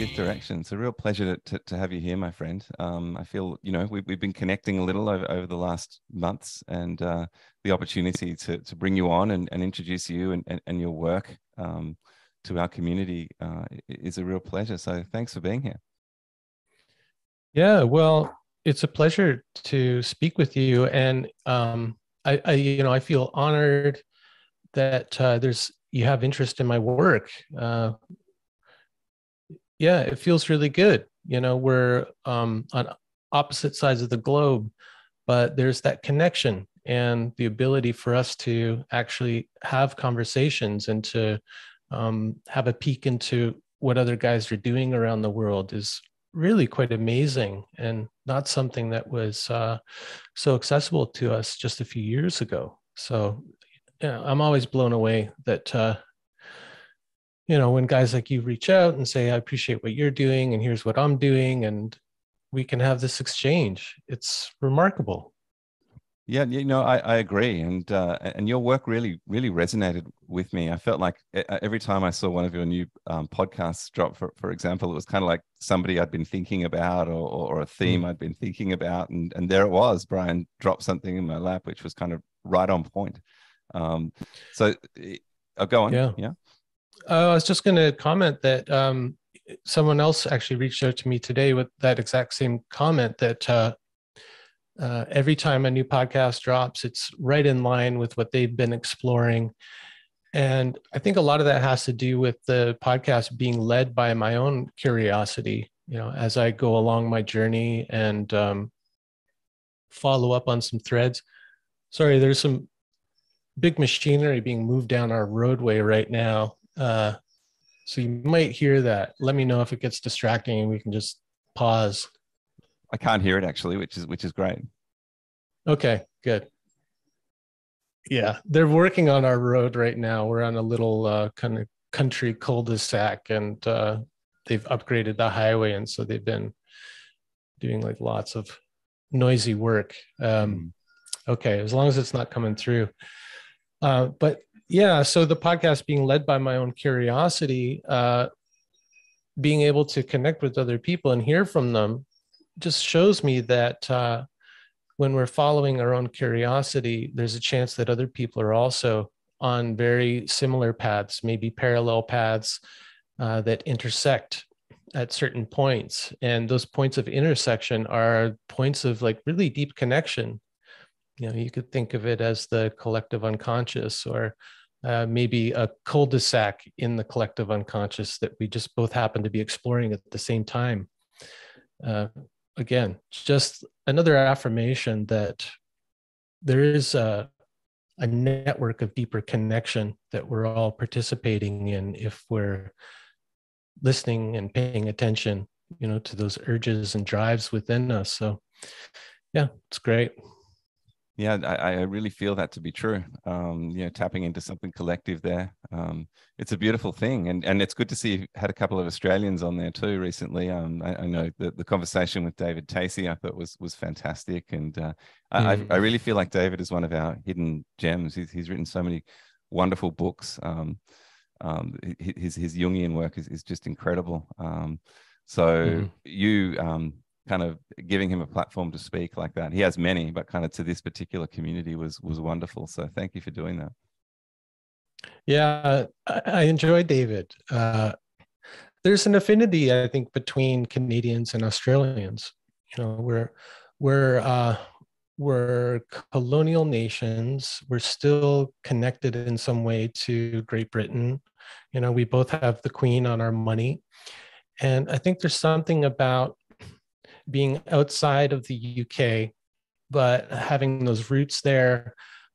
Fifth Direction. It's a real pleasure to, to, to have you here, my friend. Um, I feel, you know, we've, we've been connecting a little over, over the last months and uh, the opportunity to, to bring you on and, and introduce you and, and, and your work um, to our community uh, is a real pleasure. So thanks for being here. Yeah, well, it's a pleasure to speak with you. And um, I, I, you know, I feel honored that uh, there's you have interest in my work. Uh, yeah, it feels really good. You know, we're um, on opposite sides of the globe, but there's that connection and the ability for us to actually have conversations and to um, have a peek into what other guys are doing around the world is really quite amazing and not something that was uh, so accessible to us just a few years ago. So, yeah, I'm always blown away that uh, you know, when guys like you reach out and say, I appreciate what you're doing and here's what I'm doing, and we can have this exchange, it's remarkable. Yeah, you know, I, I agree, and uh, and your work really really resonated with me. I felt like every time I saw one of your new um, podcasts drop, for for example, it was kind of like somebody I'd been thinking about, or or a theme mm. I'd been thinking about, and and there it was. Brian dropped something in my lap, which was kind of right on point. Um, so, I'll go on. Yeah, yeah. Uh, I was just going to comment that um, someone else actually reached out to me today with that exact same comment that uh, uh, every time a new podcast drops, it's right in line with what they've been exploring. And I think a lot of that has to do with the podcast being led by my own curiosity, you know, as I go along my journey and um, follow up on some threads. Sorry, there's some big machinery being moved down our roadway right now. Uh, so you might hear that. Let me know if it gets distracting and we can just pause. I can't hear it actually, which is which is great. Okay, good. Yeah, they're working on our road right now. We're on a little uh, kind of country cul-de-sac, and uh, they've upgraded the highway, and so they've been doing like lots of noisy work. Um, mm. Okay, as long as it's not coming through. Uh, but yeah so the podcast being led by my own curiosity uh, being able to connect with other people and hear from them just shows me that uh, when we're following our own curiosity there's a chance that other people are also on very similar paths maybe parallel paths uh, that intersect at certain points. And those points of intersection are points of like really deep connection. You know you could think of it as the collective unconscious or uh, maybe a cul-de-sac in the collective unconscious that we just both happen to be exploring at the same time. Uh, again, just another affirmation that there is a, a network of deeper connection that we're all participating in if we're listening and paying attention, you know, to those urges and drives within us. So, yeah, it's great. Yeah, I, I, really feel that to be true. Um, you know, tapping into something collective there. Um, it's a beautiful thing, and and it's good to see you had a couple of Australians on there too recently. Um, I, I, know the, the conversation with David Tacey I thought was was fantastic, and uh, mm. I, I mm. really feel like David is one of our hidden gems. He's, he's written so many wonderful books. Um, um, his his Jungian work is, is just incredible. Um, so mm. you kind of giving him a platform to speak like that. He has many, but kind of to this particular community was was wonderful. So thank you for doing that. Yeah, I enjoy David. Uh, there's an affinity, I think, between Canadians and Australians. You know, we're we're uh, we're colonial nations. We're still connected in some way to Great Britain. You know, we both have the Queen on our money, and I think there's something about being outside of the UK, but having those roots there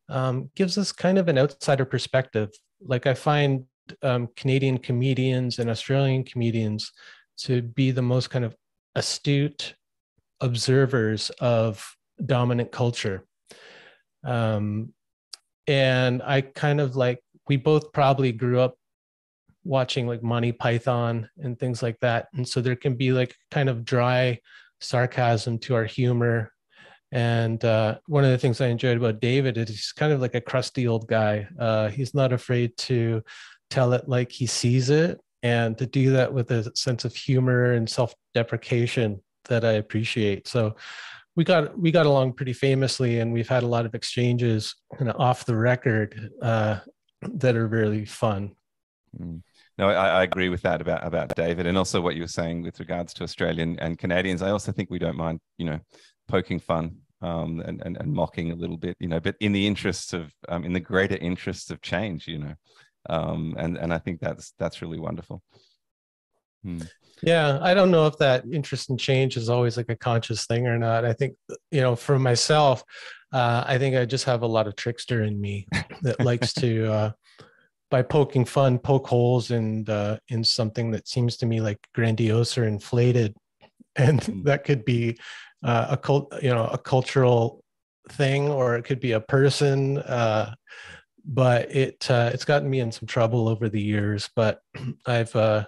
um, gives us kind of an outsider perspective. Like I find um, Canadian comedians and Australian comedians to be the most kind of astute observers of dominant culture. Um, and I kind of like, we both probably grew up watching like Monty Python and things like that. And so there can be like kind of dry sarcasm to our humor. And uh, one of the things I enjoyed about David is he's kind of like a crusty old guy. Uh, he's not afraid to tell it like he sees it. and to do that with a sense of humor and self-deprecation that I appreciate. So we got we got along pretty famously, and we've had a lot of exchanges kind of off the record uh, that are really fun. Mm. No, I, I, agree with that about about David, and also what you were saying with regards to Australian and Canadians. I also think we don't mind, you know, poking fun um, and, and and mocking a little bit, you know, but in the interests of um, in the greater interests of change, you know, um, and and I think that's that's really wonderful. Hmm. Yeah, I don't know if that interest in change is always like a conscious thing or not. I think, you know, for myself, uh, I think I just have a lot of trickster in me that likes to, uh, by poking fun, poke holes in uh, in something that seems to me like grandiose or inflated, and hmm. that could be uh, a cult, you know, a cultural thing, or it could be a person. Uh, but it uh, it's gotten me in some trouble over the years. But I've uh,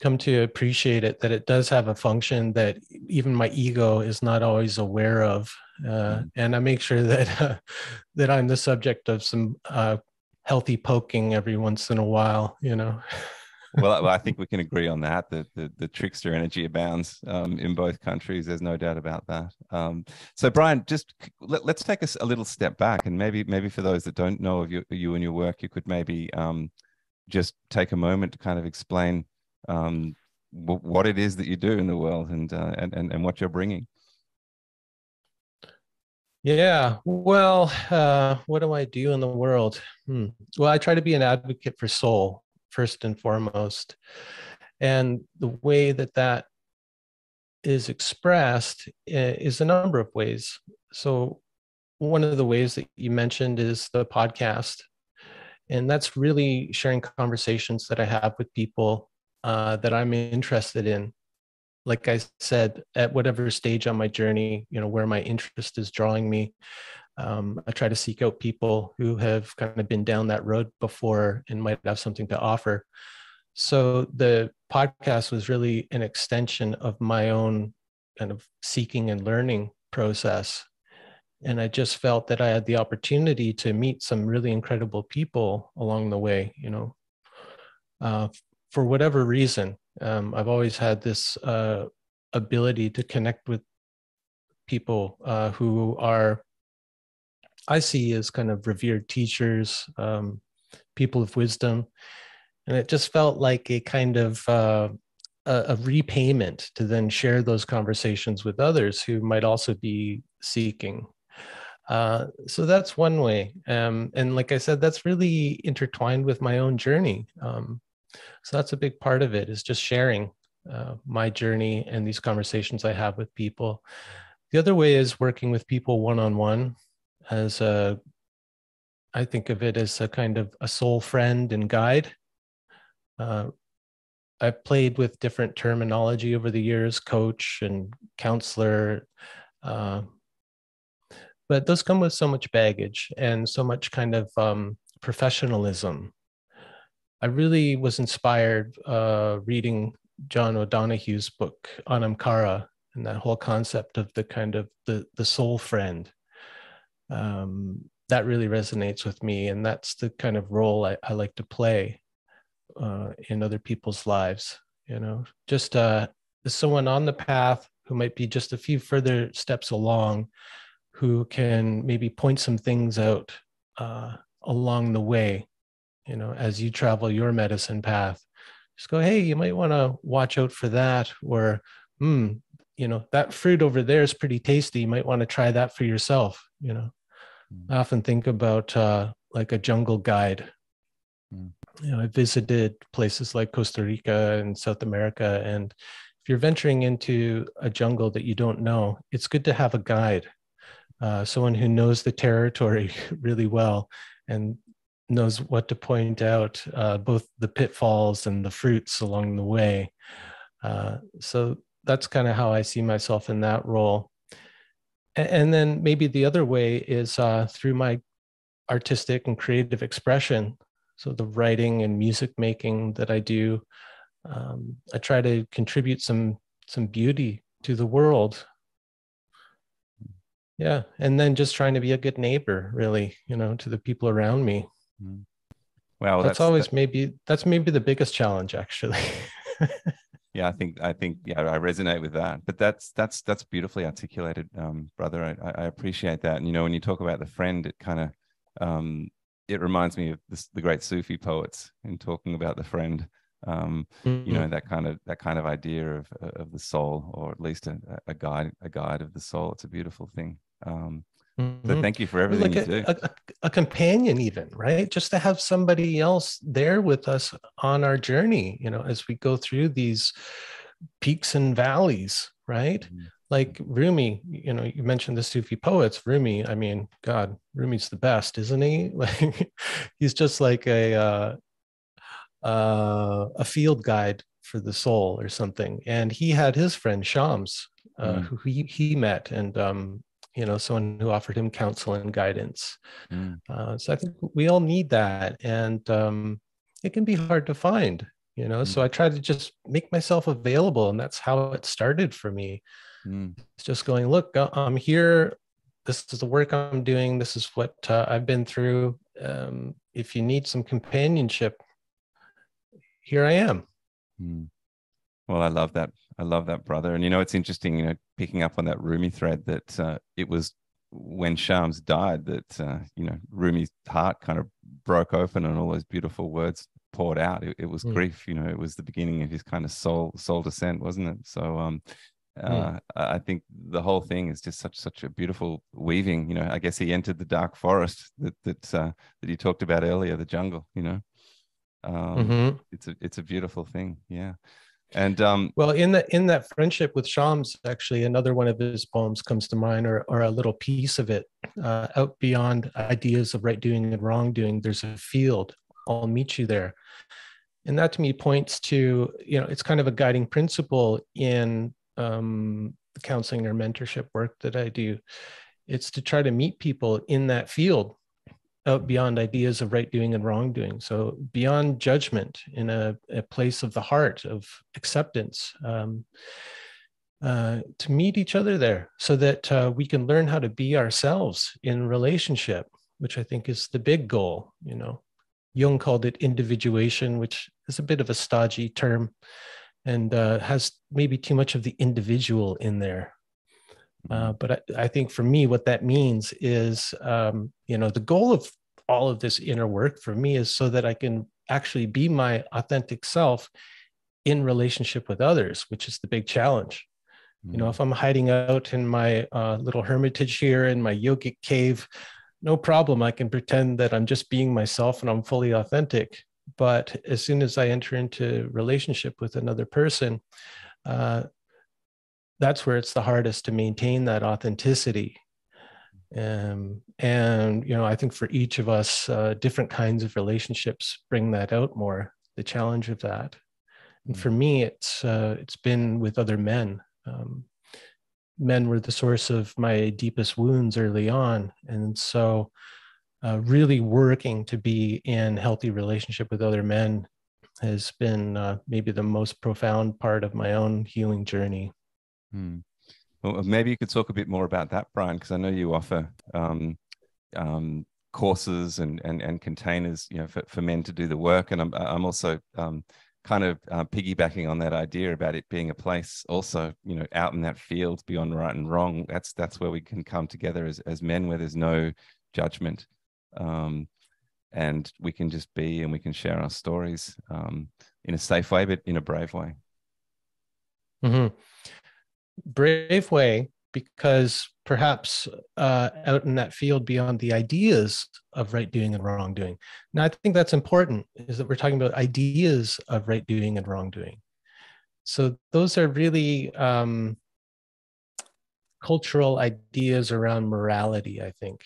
come to appreciate it that it does have a function that even my ego is not always aware of uh, mm-hmm. and i make sure that uh, that i'm the subject of some uh, healthy poking every once in a while you know well, I think we can agree on that. The the, the trickster energy abounds um, in both countries. There's no doubt about that. Um, so, Brian, just let, us take a, a, little step back, and maybe maybe for those that don't know of you, you and your work, you could maybe um, just take a moment to kind of explain um, w- what it is that you do in the world and, uh, and, and, and what you're bringing. Yeah, well, uh, what do I do in the world? Hmm. Well, I try to be an advocate for soul first and foremost. And the way that that is expressed eh, is a number of ways. So, one of the ways that you mentioned is the podcast. And that's really sharing conversations that I have with people uh, that I'm interested in. Like I said, at whatever stage on my journey, you know, where my interest is drawing me, um, I try to seek out people who have kind of been down that road before and might have something to offer. So the podcast was really an extension of my own kind of seeking and learning process. And I just felt that I had the opportunity to meet some really incredible people along the way, you know, uh, for whatever reason, um, I've always had this uh, ability to connect with people uh, who are, I see as kind of revered teachers, um, people of wisdom. And it just felt like a kind of uh, a, a repayment to then share those conversations with others who might also be seeking uh, so that's one way. Um, and like I said, that's really intertwined with my own journey. Um, so that's a big part of it is just sharing uh, my journey and these conversations I have with people. The other way is working with people one on one as a, I think of it as a kind of a soul friend and guide. Uh, I've played with different terminology over the years, coach and counselor. Uh, but those come with so much baggage and so much kind of um, professionalism I really was inspired uh, reading John O'Donohue's book Anam Cara and that whole concept of the kind of the the soul friend. Um, that really resonates with me, and that's the kind of role I, I like to play uh, in other people's lives. You know, just uh, someone on the path who might be just a few further steps along, who can maybe point some things out uh, along the way you know, as you travel your medicine path, just go, hey, you might want to watch out for that. Or, hmm, you know, that fruit over there is pretty tasty. You might want to try that for yourself. You know, mm. I often think about uh, like a jungle guide. Mm. You know, I visited places like Costa Rica and South America. And if you're venturing into a jungle that you don't know, it's good to have a guide, uh, someone who knows the territory really well and knows what to point out, uh, both the pitfalls and the fruits along the way. Uh, so that's kind of how I see myself in that role. And, and then maybe the other way is uh, through my artistic and creative expression. So the writing and music making that I do, um, I try to contribute some some beauty to the world. Yeah, and then just trying to be a good neighbor, really, you know, to the people around me. Mm. Well, that's, that's always that, maybe that's maybe the biggest challenge, actually. yeah, I think I think yeah, I resonate with that. But that's that's that's beautifully articulated, um, brother. I, I appreciate that. And you know, when you talk about the friend, it kind of um, it reminds me of this, the great Sufi poets in talking about the friend. Um, mm-hmm. You know, that kind of that kind of idea of of the soul, or at least a, a guide a guide of the soul. It's a beautiful thing. Um, Mm-hmm. So thank you for everything like a, a, a, companion, even right? Just to have somebody else there with us on our journey, you know, as we go through these peaks and valleys, right? Mm-hmm. Like Rumi, you know, you mentioned the Sufi poets. Rumi, I mean, God, Rumi's the best, isn't he? Like, he's just like a uh, uh, a field guide for the soul or something. And he had his friend Shams, uh, mm. who he he met, and um, you know someone who offered him counsel and guidance mm. uh, so i think we all need that and um, it can be hard to find you know mm. so i try to just make myself available and that's how it started for me mm. it's just going look i'm here this is the work i'm doing this is what uh, i've been through um, if you need some companionship here i am mm. well i love that I love that, brother. And you know, it's interesting, you know, picking up on that Rumi thread that uh, it was when Shams died that uh, you know Rumi's heart kind of broke open and all those beautiful words poured out. It, it was mm. grief, you know. It was the beginning of his kind of soul soul descent, wasn't it? So, um, uh, mm. I think the whole thing is just such such a beautiful weaving. You know, I guess he entered the dark forest that that uh, that he talked about earlier, the jungle. You know, um, mm-hmm. it's a it's a beautiful thing. Yeah. And um, well, in that in that friendship with Shams, actually, another one of his poems comes to mind, or or a little piece of it. Uh, out beyond ideas of right doing and wrong doing, there's a field. I'll meet you there, and that to me points to you know it's kind of a guiding principle in um, the counseling or mentorship work that I do. It's to try to meet people in that field out beyond ideas of right doing and wrong doing. So beyond judgment in a, a place of the heart of acceptance. Um, uh, to meet each other there so that uh, we can learn how to be ourselves in relationship, which I think is the big goal. You know, Jung called it individuation, which is a bit of a stodgy term and uh, has maybe too much of the individual in there. Uh, but I, I, think for me, what that means is, um, you know, the goal of all of this inner work for me is so that I can actually be my authentic self in relationship with others, which is the big challenge. Mm. You know, mm. if I'm hiding out in my uh, little hermitage here in my yogic cave, no problem. I can pretend that I'm just being myself and I'm fully authentic. But as soon as I enter into relationship with another person, uh, that's where it's the hardest to maintain that authenticity um, and you know i think for each of us uh, different kinds of relationships bring that out more the challenge of that. And for me it's uh, it's been with other men. Um, men were the source of my deepest wounds early on. And so uh, really working to be in healthy relationship with other men has been uh, maybe the most profound part of my own healing journey. Hmm. Well, maybe you could talk a bit more about that, Brian, because I know you offer um, um, courses and, and and containers, you know, for, for men to do the work. And I'm I'm also um, kind of uh, piggybacking on that idea about it being a place also, you know, out in that field beyond right and wrong. That's that's where we can come together as as men, where there's no judgment, um, and we can just be and we can share our stories um, in a safe way, but in a brave way. Mm-hmm brave way because perhaps uh, out in that field beyond the ideas of right doing and wrongdoing. Now, I think that's important is that we're talking about ideas of right doing and wrongdoing. So those are really um, cultural ideas around morality, I think.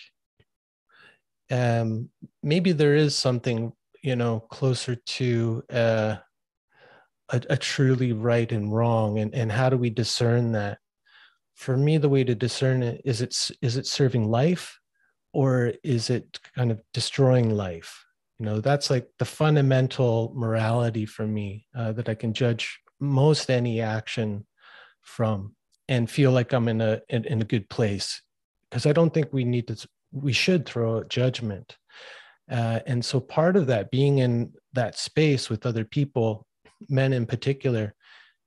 Um, maybe there is something, you know, closer to uh, a, a truly right and wrong and, and how do we discern that? For me the way to discern it is it's is it serving life or is it kind of destroying life? You know that's like the fundamental morality for me uh, that i can judge most any action from and feel like i'm in a in, in a good place. Because i don't think we need to we should throw out judgment. Uh, and so part of that, being in that space with other people, men in particular,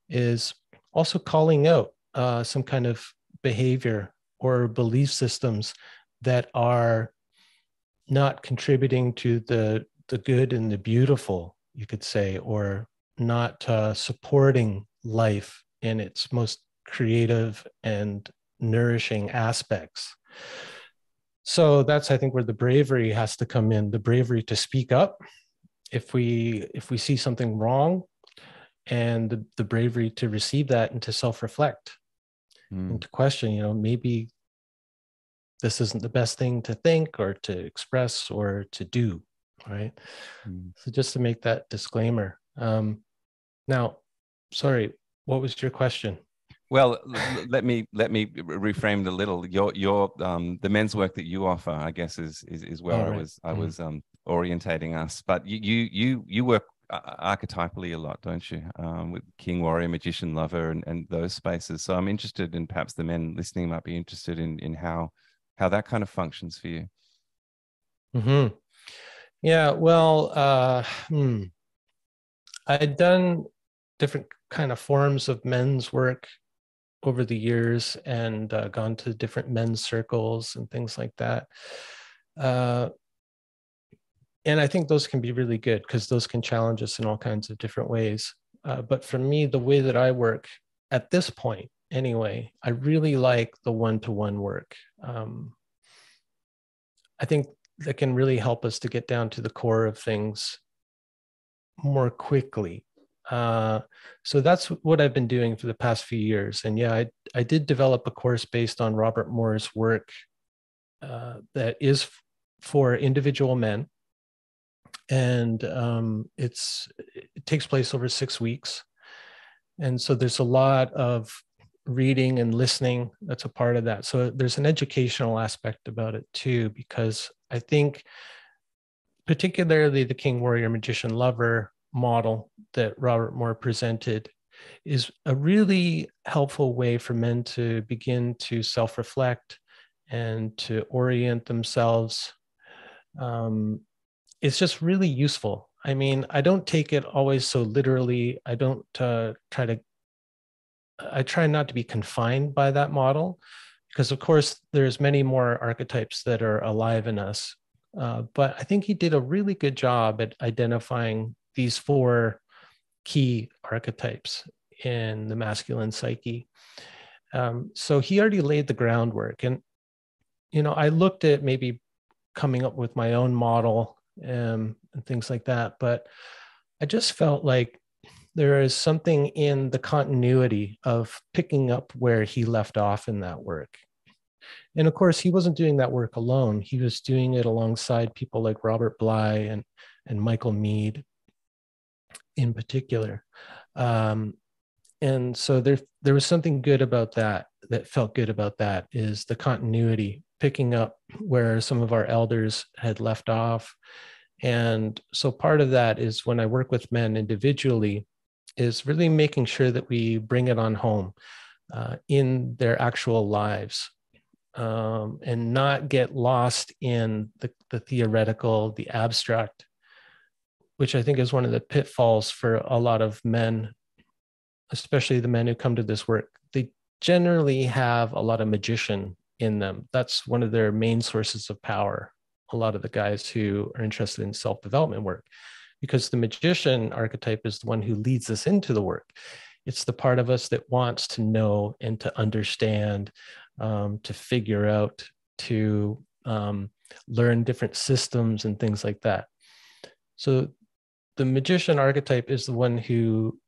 is also calling out uh, some kind of behavior or belief systems that are not contributing to the the good and the beautiful, you could say, or not uh, supporting life in its most creative and nourishing aspects. So that's I think where the bravery has to come in, the bravery to speak up if we if we see something wrong and the, the bravery to receive that and to self-reflect mm. and to question, you know, maybe this isn't the best thing to think or to express or to do, right? Mm. So just to make that disclaimer. Um, now, sorry, what was your question? Well, let me let me reframe it a little. Your your um, the men's work that you offer, I guess, is is, is where right. I was I mm-hmm. was um, orientating us. But you you you you work archetypally a lot, don't you? Um, with king, warrior, magician, lover, and, and those spaces. So I'm interested in perhaps the men listening might be interested in in how how that kind of functions for you. Hmm. Yeah. Well. Uh, hmm. I'd done different kind of forms of men's work over the years and uh, gone to different men's circles and things like that. Uh, and I think those can be really good because those can challenge us in all kinds of different ways. Uh, but for me, the way that I work at this point, anyway, I really like the one to one work. Um, I think that can really help us to get down to the core of things more quickly uh, so that's what I've been doing for the past few years. And yeah, I, I did develop a course based on Robert Moore's work uh, that is for individual men. And um, it's it takes place over six weeks. And so there's a lot of reading and listening that's a part of that. So there's an educational aspect about it too, because I think particularly the King Warrior Magician Lover model that Robert Moore presented is a really helpful way for men to begin to self reflect and to orient themselves. Um, it's just really useful. I mean, I don't take it always so literally. I don't uh, try to, I try not to be confined by that model because, of course, there's many more archetypes that are alive in us. Uh, but I think he did a really good job at identifying these four key archetypes in the masculine psyche. Um, so he already laid the groundwork. And, you know, I looked at maybe coming up with my own model um, and things like that. But I just felt like there is something in the continuity of picking up where he left off in that work. And of course, he wasn't doing that work alone. He was doing it alongside people like Robert Bly and, and Michael Meade in particular. Um, and so there, there was something good about that, that felt good about that is the continuity, picking up where some of our elders had left off. And so part of that is when I work with men individually, is really making sure that we bring it on home uh, in their actual lives um, and not get lost in the, the theoretical, the abstract, which I think is one of the pitfalls for a lot of men, especially the men who come to this work. They generally have a lot of magician in them. That's one of their main sources of power. A lot of the guys who are interested in self development work, because the magician archetype is the one who leads us into the work. It's the part of us that wants to know and to understand, um, to figure out, to um, learn different systems and things like that. So the magician archetype is the one who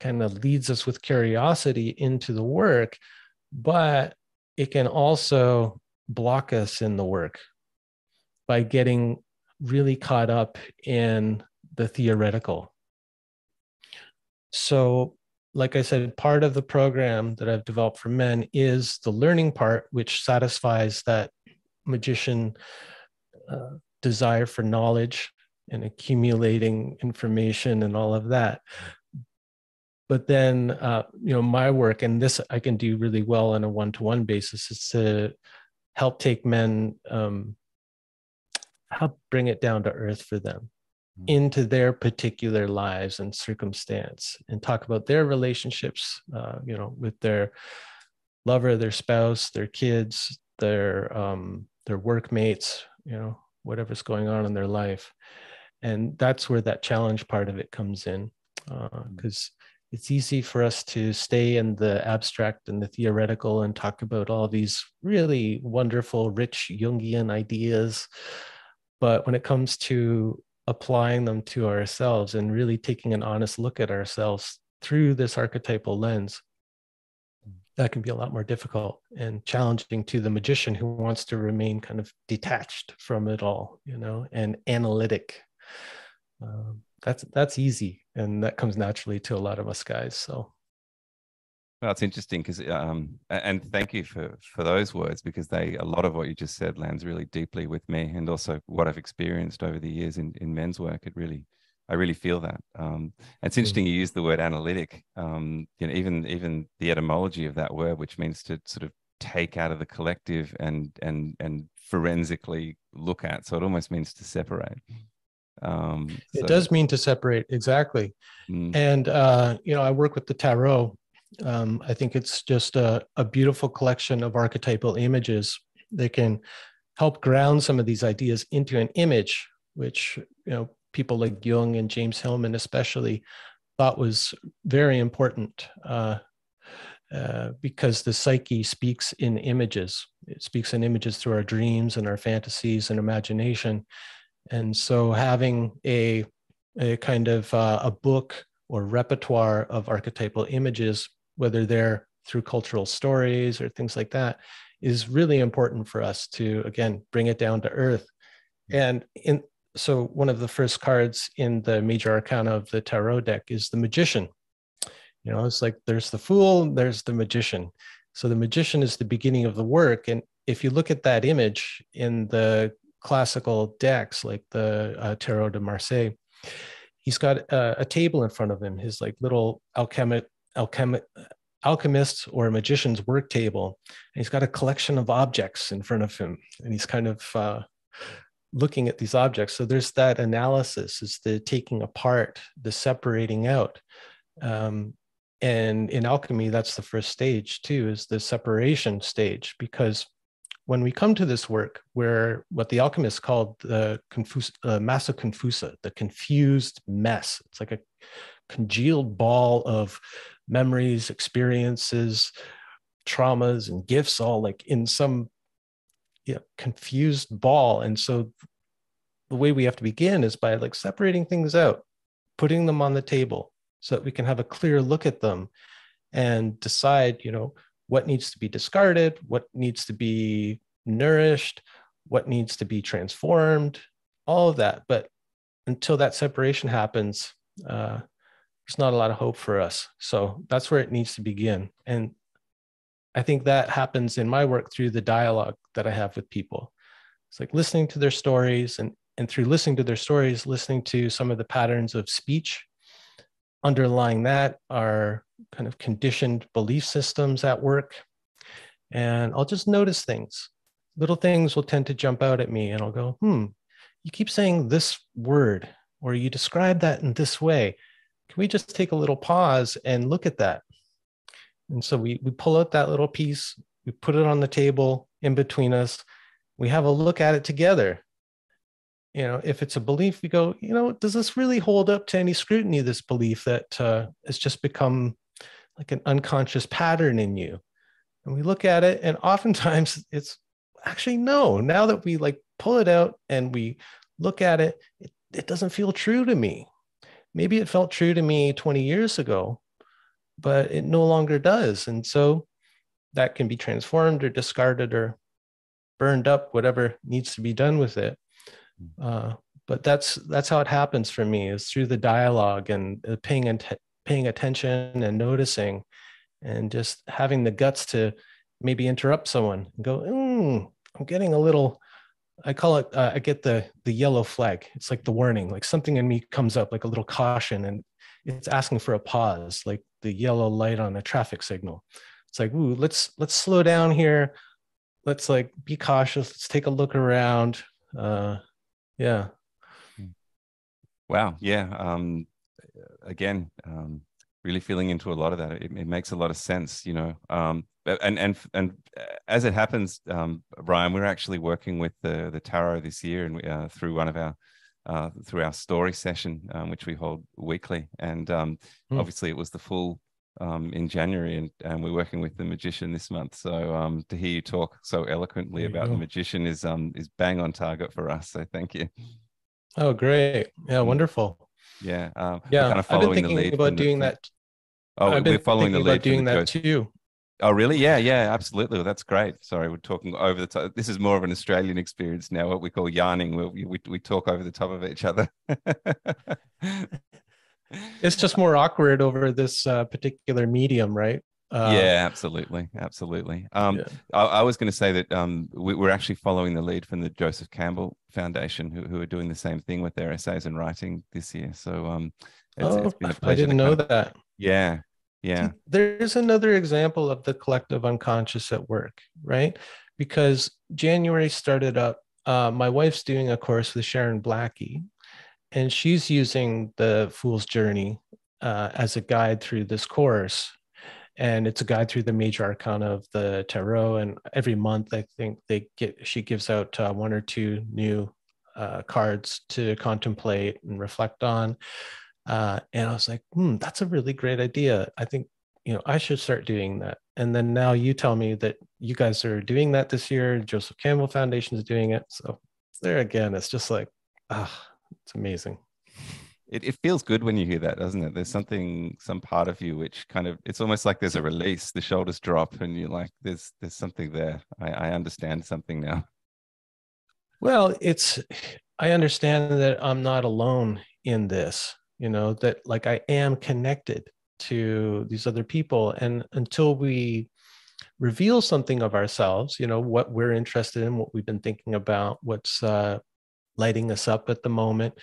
kind of leads us with curiosity into the work, but it can also block us in the work by getting really caught up in the theoretical. So, like I said, part of the program that I've developed for men is the learning part, which satisfies that magician uh, desire for knowledge and accumulating information and all of that but then uh, you know my work and this i can do really well on a one-to-one basis is to help take men um, help bring it down to earth for them mm. into their particular lives and circumstance and talk about their relationships uh, you know with their lover their spouse their kids their um, their workmates you know whatever's going on in their life and that's where that challenge part of it comes in because uh, mm. It's easy for us to stay in the abstract and the theoretical and talk about all these really wonderful rich jungian ideas. But when it comes to applying them to ourselves and really taking an honest look at ourselves through this archetypal lens that can be a lot more difficult and challenging to the magician who wants to remain kind of detached from it all you know and analytic. Um, that's that's easy and that comes naturally to a lot of us guys so well, it's interesting because, um, and thank you for for those words because they a lot of what you just said lands really deeply with me, and also what I've experienced over the years in in men's work. It really, I really feel that. Um, it's interesting mm. you use the word analytic. Um, you know, even even the etymology of that word, which means to sort of take out of the collective and and and forensically look at. So it almost means to separate. Um, so. It does mean to separate exactly. Mm. And uh, you know, I work with the tarot um, I think it's just a, a beautiful collection of archetypal images that can help ground some of these ideas into an image, which you know people like Jung and James Hillman especially thought was very important uh, uh, because the psyche speaks in images. It speaks in images through our dreams and our fantasies and imagination. And so having a, a kind of uh, a book or repertoire of archetypal images whether they're through cultural stories or things like that, is really important for us to again bring it down to earth. And in so one of the first cards in the major arcana of the tarot deck is the magician. You know, it's like there's the fool, there's the magician. So the magician is the beginning of the work. And if you look at that image in the classical decks, like the uh, Tarot de Marseille, he's got a, a, table in front of him, his like little alchemic alchemi- alchemist or magician's work table. And he's got a collection of objects in front of him, and he's kind of uh, looking at these objects. So there's that analysis, is the taking apart, the separating out. Um, and in alchemy, that's the first stage too, is the separation stage, because when we come to this work, where what the alchemists called the confus- uh, massa confusa, the confused mess, it's like a congealed ball of memories, experiences, traumas, and gifts all like in some you know, confused ball. And so the way we have to begin is by like separating things out, putting them on the table so that we can have a clear look at them and decide, you know, what needs to be discarded, what needs to be nourished, what needs to be transformed, all of that. But until that separation happens, uh, there's not a lot of hope for us. So that's where it needs to begin. And I think that happens in my work through the dialogue that I have with people. It's like listening to their stories and, and through listening to their stories, listening to some of the patterns of speech. Underlying that are kind of conditioned belief systems at work. And I'll just notice things. Little things will tend to jump out at me and I'll go, hmm, you keep saying this word or you describe that in this way can we just take a little pause and look at that? And so we, we pull out that little piece, we put it on the table in between us, we have a look at it together. You know, if it's a belief, we go, you know, does this really hold up to any scrutiny, this belief that uh, has just become like an unconscious pattern in you? And we look at it, and oftentimes it's actually no. Now that we like pull it out and we look at it, it, it doesn't feel true to me maybe it felt true to me 20 years ago, but it no longer does. And so that can be transformed or discarded or burned up, whatever needs to be done with it. Uh, but that's that's how it happens for me is through the dialogue and paying and paying attention and noticing and just having the guts to maybe interrupt someone and go mm, i'm getting a little I call it. Uh, I get the the yellow flag. It's like the warning. Like something in me comes up, like a little caution, and it's asking for a pause, like the yellow light on a traffic signal. It's like, ooh, let's let's slow down here. Let's like be cautious. Let's take a look around. Uh, Yeah. Wow. Yeah. Um, again, um, really feeling into a lot of that. It, it makes a lot of sense, you know. Um, and and and as it happens, um, Brian, we're actually working with the the tarot this year, and we, uh, through one of our uh, through our story session, um, which we hold weekly. And um, mm. obviously, it was the full um, in January, and, and we're working with the magician this month. So um, to hear you talk so eloquently about the magician is um, is bang on target for us. So thank you. Oh, great! Yeah, mm. wonderful. Yeah, um, yeah. Kind of I've been thinking about doing the, that. Oh, I've we're following the lead. About doing that too. Oh, really? Yeah, yeah, absolutely. Well, that's great. Sorry, we're talking over the top. This is more of an Australian experience now, what we call yarning. We, we, we talk over the top of each other. it's just more awkward over this uh, particular medium, right? Uh, yeah, absolutely, absolutely. Um, yeah. I, I, was going to say that um, we, are actually following the lead from the Joseph Campbell Foundation, who, who, are doing the same thing with their essays and writing this year. So, um, it's, oh, it's I didn't know that. Yeah, yeah. There's another example of the collective unconscious at work, right? Because January started up. Uh, my wife's doing a course with Sharon Blackie, and she's using the Fool's Journey uh, as a guide through this course. And it's a guide through the major arcana of the tarot. And every month, I think they get she gives out uh, one or two new uh, cards to contemplate and reflect on. Uh, and I was like, hmm, that's a really great idea. I think, you know, I should start doing that. And then now you tell me that you guys are doing that this year. Joseph Campbell Foundation is doing it. So there again, it's just like, ah, it's amazing. It, it feels good when you hear that, doesn't it? There's something, some part of you which kind of, it's almost like there's a release. The shoulders drop, and you're like, there's, there's something there. I, I understand something now. Well, it's, I understand that I'm not alone in this you know that like i am connected to these other people and until we reveal something of ourselves you know what we're interested in what we've been thinking about what's uh, lighting us up at the moment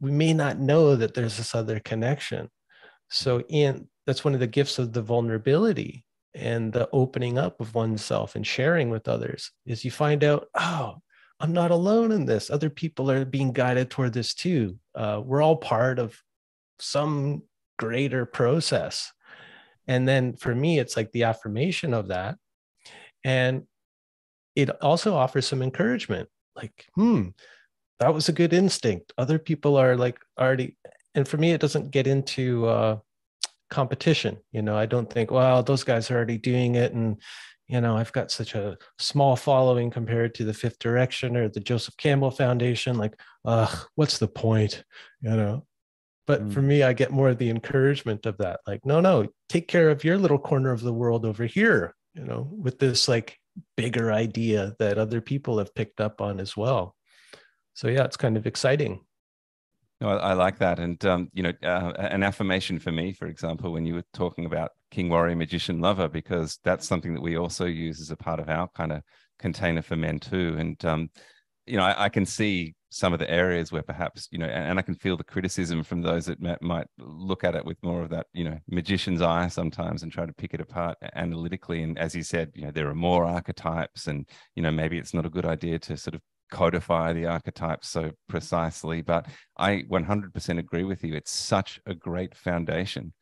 we may not know that there's this other connection so in that's one of the gifts of the vulnerability and the opening up of oneself and sharing with others is you find out oh I'm not alone in this. Other people are being guided toward this too. Uh, we're all part of some greater process. And then for me, it's like the affirmation of that. And it also offers some encouragement like, hmm, that was a good instinct. Other people are like already, and for me, it doesn't get into uh, competition. You know, I don't think, well, those guys are already doing it. And you know i've got such a small following compared to the fifth direction or the joseph campbell foundation like uh what's the point you know but mm. for me i get more of the encouragement of that like no no take care of your little corner of the world over here you know with this like bigger idea that other people have picked up on as well so yeah it's kind of exciting no, I, I like that, and um, you know, uh, an affirmation for me, for example, when you were talking about King Warrior Magician Lover, because that's something that we also use as a part of our kind of container for men too. And um, you know, I, I, can see some of the areas where perhaps you know, and, and I can feel the criticism from those that might, might look at it with more of that you know magician's eye sometimes and try to pick it apart analytically. And as you said, you know, there are more archetypes, and you know, maybe it's not a good idea to sort of codify the archetypes so precisely, but I 100% agree with you. It's such a great foundation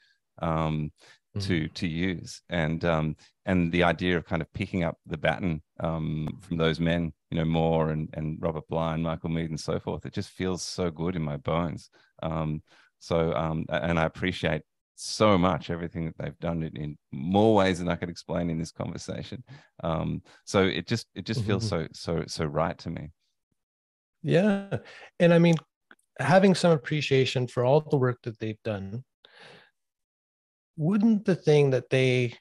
um, mm-hmm. to to use, and um, and the idea of kind of picking up the baton um, from those men, you know, Moore and and Robert Bly, and Michael Meade and so forth. It just feels so good in my bones. Um, so um, and I appreciate so much everything that they've done it in more ways than I could explain in this conversation. Um, so it just it just feels mm-hmm. so so so right to me. Yeah. And I mean, having some appreciation for all the work that they've done, wouldn't the thing that they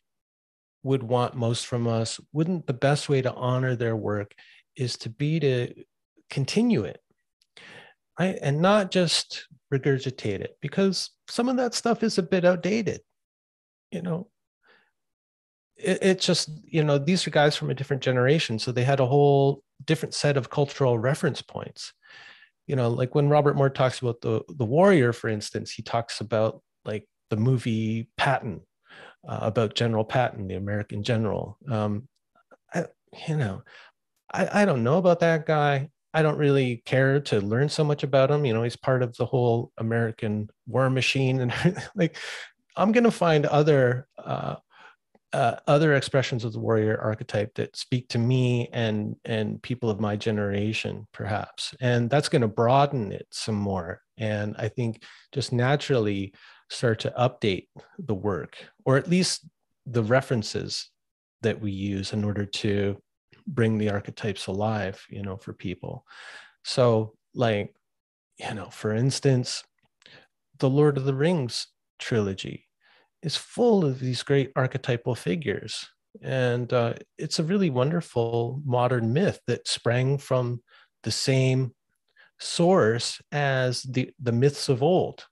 would want most from us, wouldn't the best way to honor their work is to be to continue it? Right? And not just regurgitate it, because some of that stuff is a bit outdated. You know, it, it's just, you know, these are guys from a different generation. So they had a whole different set of cultural reference points. You know like when robert moore talks about the the warrior for instance he talks about like the movie patton uh, about general patton the american general. Um I, you know I, I don't know about that guy. I don't really care to learn so much about him. You know, he's part of the whole American war machine, and like, I'm going to find other uh, uh, other expressions of the warrior archetype that speak to me and and people of my generation, perhaps, and that's going to broaden it some more. And I think just naturally start to update the work, or at least the references that we use in order to bring the archetypes alive you know for people. So like you know for instance the lord of the rings trilogy is full of these great archetypal figures. And uh, it's a really wonderful modern myth that sprang from the same source as the the myths of old.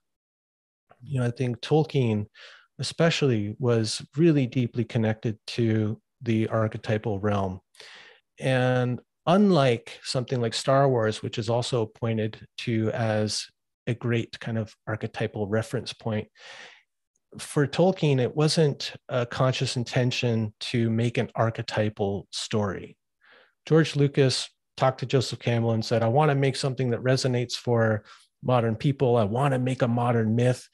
You know i think tolkien especially was really deeply connected to the archetypal realm. And unlike something like Star Wars, which is also pointed to as a great kind of archetypal reference point, for Tolkien, it wasn't a conscious intention to make an archetypal story. George Lucas talked to Joseph Campbell and said, I want to make something that resonates for modern people. I want to make a modern myth.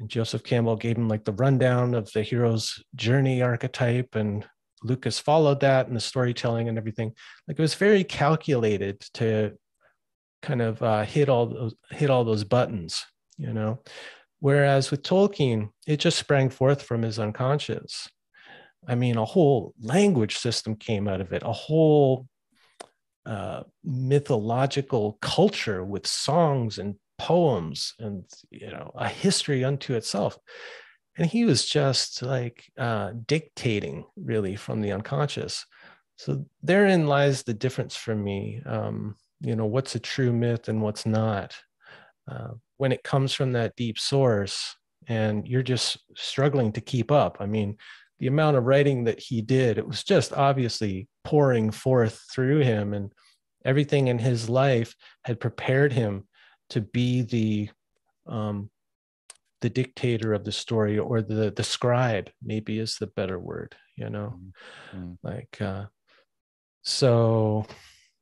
And Joseph Campbell gave him like the rundown of the hero's journey archetype and Lucas followed that and the storytelling and everything. Like it was very calculated to kind of uh, hit all those hit all those buttons, you know. Whereas with Tolkien, it just sprang forth from his unconscious. I mean, a whole language system came out of it, a whole uh, mythological culture with songs and poems and you know a history unto itself. And he was just like uh, dictating really from the unconscious. So therein lies the difference for me um, you know what's a true myth and what's not. Uh, when it comes from that deep source and you're just struggling to keep up i mean the amount of writing that he did it was just obviously pouring forth through him and everything in his life had prepared him to be the um, the dictator of the story or the the scribe maybe is the better word you know mm-hmm. like uh so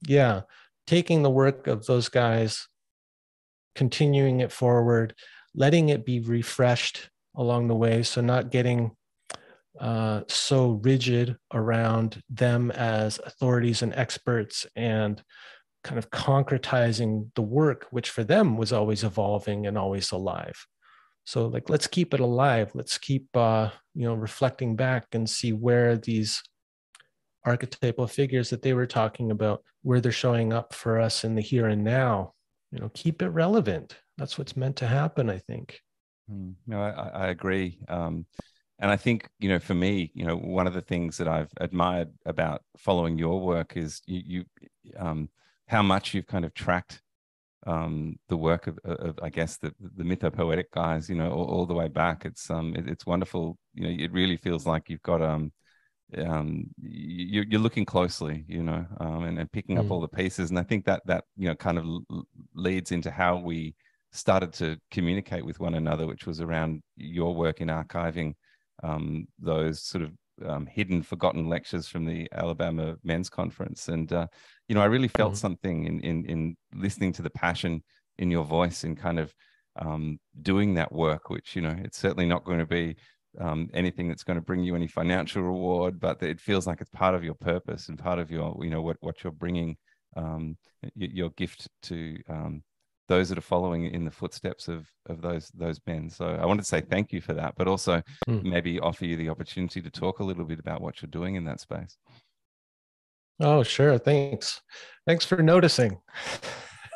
yeah taking the work of those guys continuing it forward letting it be refreshed along the way. So not getting uh, so rigid around them as authorities and experts and kind of concretizing the work which for them was always evolving and always alive. So like let's keep it alive. Let's keep uh, you know reflecting back and see where these archetypal figures that they were talking about where they're showing up for us in the here and now you know keep it relevant that's what's meant to happen i think mm, no i, I agree um, and i think you know for me you know one of the things that i've admired about following your work is you, you um, how much you've kind of tracked um, the work of, of, I guess the the mythopoetic guys, you know, all, all, the way back. It's um, it, it's wonderful. You know, it really feels like you've got um, um, you, you're looking closely, you know, um, and, and picking up mm. all the pieces. And I think that that you know kind of leads into how we started to communicate with one another, which was around your work in archiving um, those sort of um, hidden, forgotten lectures from the Alabama Men's Conference, and uh, you know, I really felt mm-hmm. something in in in listening to the passion in your voice and kind of um, doing that work, which you know, it's certainly not going to be um, anything that's going to bring you any financial reward, but it feels like it's part of your purpose and part of your, you know, what what you're bringing, um, your, gift to um, those that are following in the footsteps of of those those men. So I wanted to say thank you for that, but also mm. maybe offer you the opportunity to talk a little bit about what you're doing in that space. Oh, sure. Thanks. Thanks for noticing.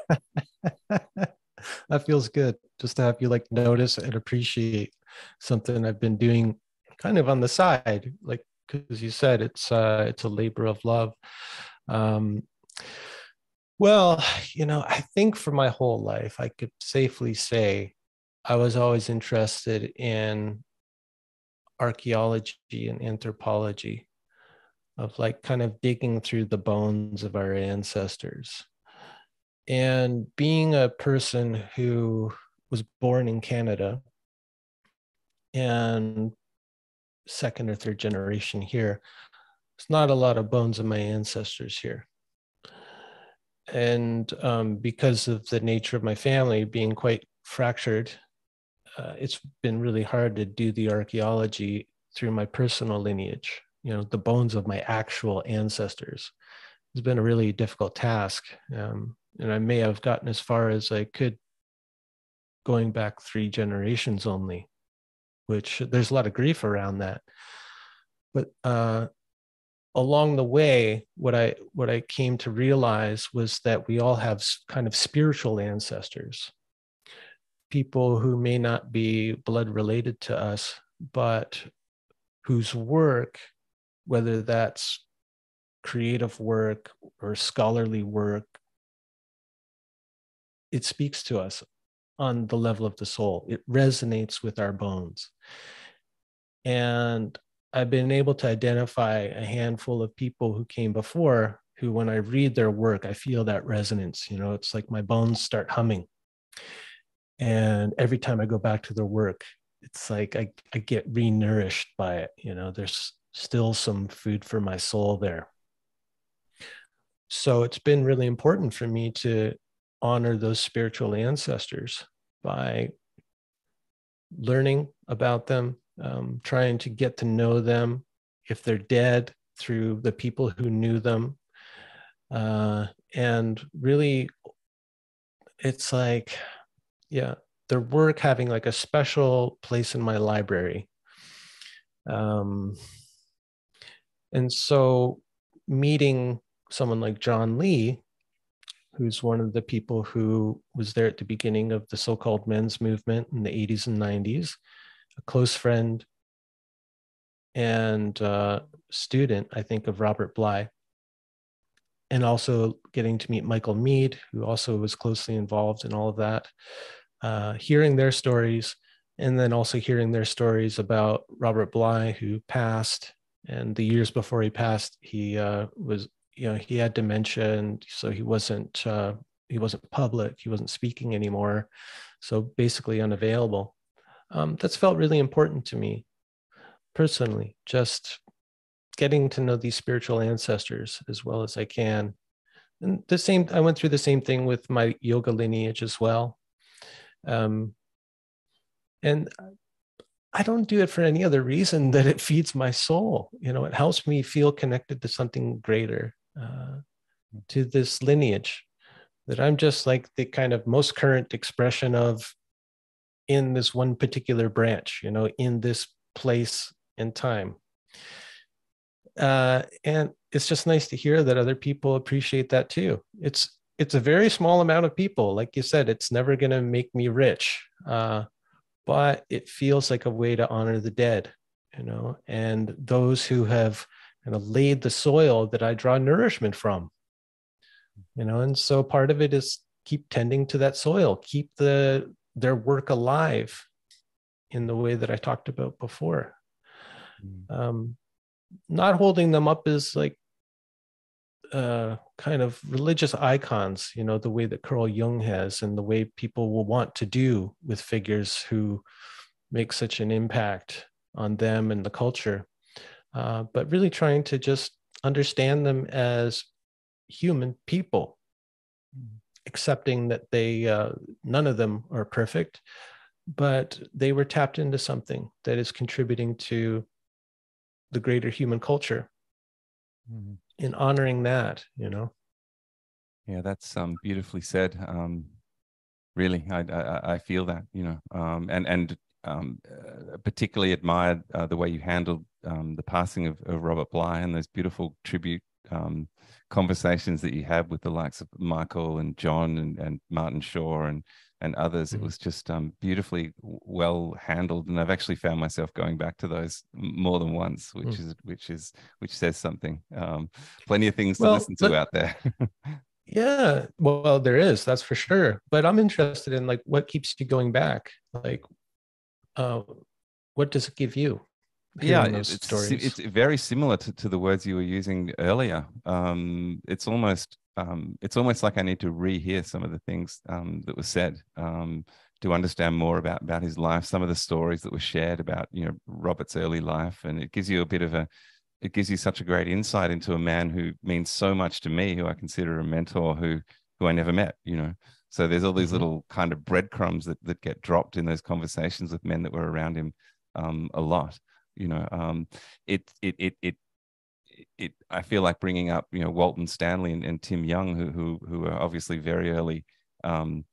that feels good just to have you like notice and appreciate something I've been doing kind of on the side, like because you said it's uh it's a labor of love. Um well, you know, I think for my whole life, I could safely say I was always interested in archaeology and anthropology, of like kind of digging through the bones of our ancestors. And being a person who was born in Canada and second or third generation here, there's not a lot of bones of my ancestors here and um, because of the nature of my family being quite fractured, uh, it's been really hard to do the archaeology through my personal lineage. You know, the bones of my actual ancestors. It's been a really difficult task, um, and I may have gotten as far as I could, going back three generations only, which there's a lot of grief around that. But uh, along the way what i what i came to realize was that we all have kind of spiritual ancestors people who may not be blood related to us but whose work whether that's creative work or scholarly work it speaks to us on the level of the soul it resonates with our bones and I've been able to identify a handful of people who came before who, when I read their work, I feel that resonance. You know, it's like my bones start humming. And every time I go back to their work, it's like I, I get re nourished by it. You know, there's still some food for my soul there. So it's been really important for me to honor those spiritual ancestors by learning about them, um, trying to get to know them if they're dead through the people who knew them. Uh, and really, it's like, yeah, their work having like a special place in my library. Um, and so meeting someone like John Lee, who's one of the people who was there at the beginning of the so called men's movement in the 80s and 90s, a close friend and uh, student, I think, of Robert Bly. And also getting to meet Michael Meade, who also was closely involved in all of that. Uh, hearing their stories, and then also hearing their stories about Robert Bly, who passed. And the years before he passed, he uh, was, you know, he had dementia, and so he wasn't uh, he wasn't public, he wasn't speaking anymore, so basically unavailable. Um, that's felt really important to me personally just getting to know these spiritual ancestors as well as i can. And the same i went through the same thing with my yoga lineage as well. Um, and i don't do it for any other reason that it feeds my soul. You know it helps me feel connected to something greater uh, to this lineage that i'm just like the kind of most current expression of in this one particular branch, you know, in this place and time. Uh, and it's just nice to hear that other people appreciate that too. It's it's a very small amount of people, like you said. It's never going to make me rich, uh, but it feels like a way to honor the dead, you know, and those who have of laid the soil that I draw nourishment from, you know. And so part of it is keep tending to that soil, keep the their work alive in the way that I talked about before. Mm. Um, not holding them up as like uh, kind of religious icons, you know, the way that Carl Jung has and the way people will want to do with figures who make such an impact on them and the culture. Uh, but really trying to just understand them as human people accepting that they uh, none of them are perfect but they were tapped into something that is contributing to the greater human culture mm-hmm. in honoring that you know yeah that's um beautifully said um really i i, I feel that you know um and and um, uh, particularly admired uh, the way you handled um, the passing of, of Robert Bly and those beautiful tribute um, conversations that you had with the likes of Michael and John and, and Martin Shaw and and others. Mm-hmm. It was just um, beautifully well handled, and I've actually found myself going back to those more than once, which mm. is which is which says something. Um, plenty of things to listen to but, out there. yeah, well, there is that's for sure. But I'm interested in like what keeps you going back. Like, uh, what does it give you? yeah it's, it's very similar to, to the words you were using earlier um, it's almost um, it's almost like i need to rehear some of the things um, that were said um, to understand more about about his life some of the stories that were shared about you know robert's early life and it gives you a bit of a it gives you such a great insight into a man who means so much to me who i consider a mentor who who I never met, you know. So there's all these Mhm. little kind of breadcrumbs that, that get dropped in those conversations with men that were around him um, a lot. You know, um, it, it, it, it, it, I feel like bringing up, you know, Walton Stanley and, and Tim Young, who, who, who are obviously very early, um,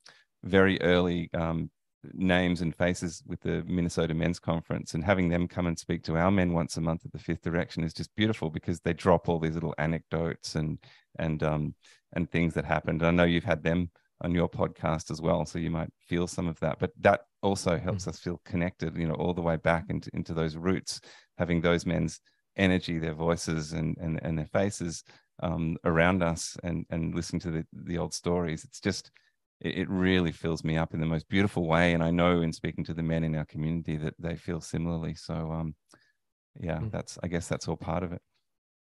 very early um, names and faces with the Minnesota Men's Conference, and having them come and speak to our men once a month at the Fifth Direction is just beautiful because they drop all these little anecdotes and and um, and things that happened. I know you've had them on your podcast as well, so you might feel some of that. But that also helps us feel connected, you know, all the way back into into those roots, having those men's energy, their voices, and and and their faces um, around us, and and listening to the the old stories. It's just it, it really fills me up in the most beautiful way. And I know in speaking to the men in our community that they feel similarly. So um, yeah, Mm. that's I guess that's all part of it.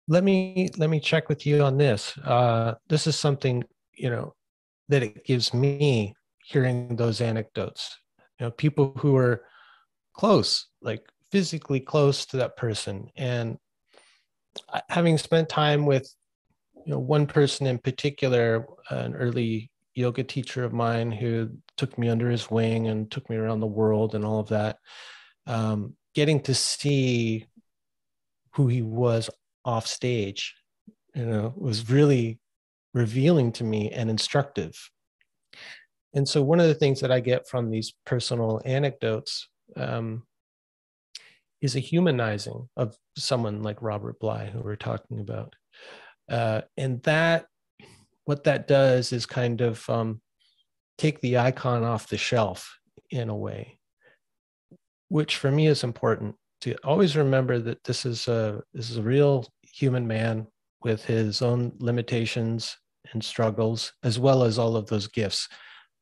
let me let me check with you on this uh this is something you know that it gives me hearing those anecdotes. You know people who are close like physically close to that person. And having spent time with you know one person in particular an early yoga teacher of mine who took me under his wing and took me around the world and all of that um, getting to see who he was off stage you know was really revealing to me and instructive. And so one of the things that i get from these personal anecdotes um, is a humanizing of someone like robert bly who we're talking about. Uh, and that what that does is kind of um, take the icon off the shelf in a way which for me is important to always remember that this is a this is a real human man with his own limitations and struggles as well as all of those gifts.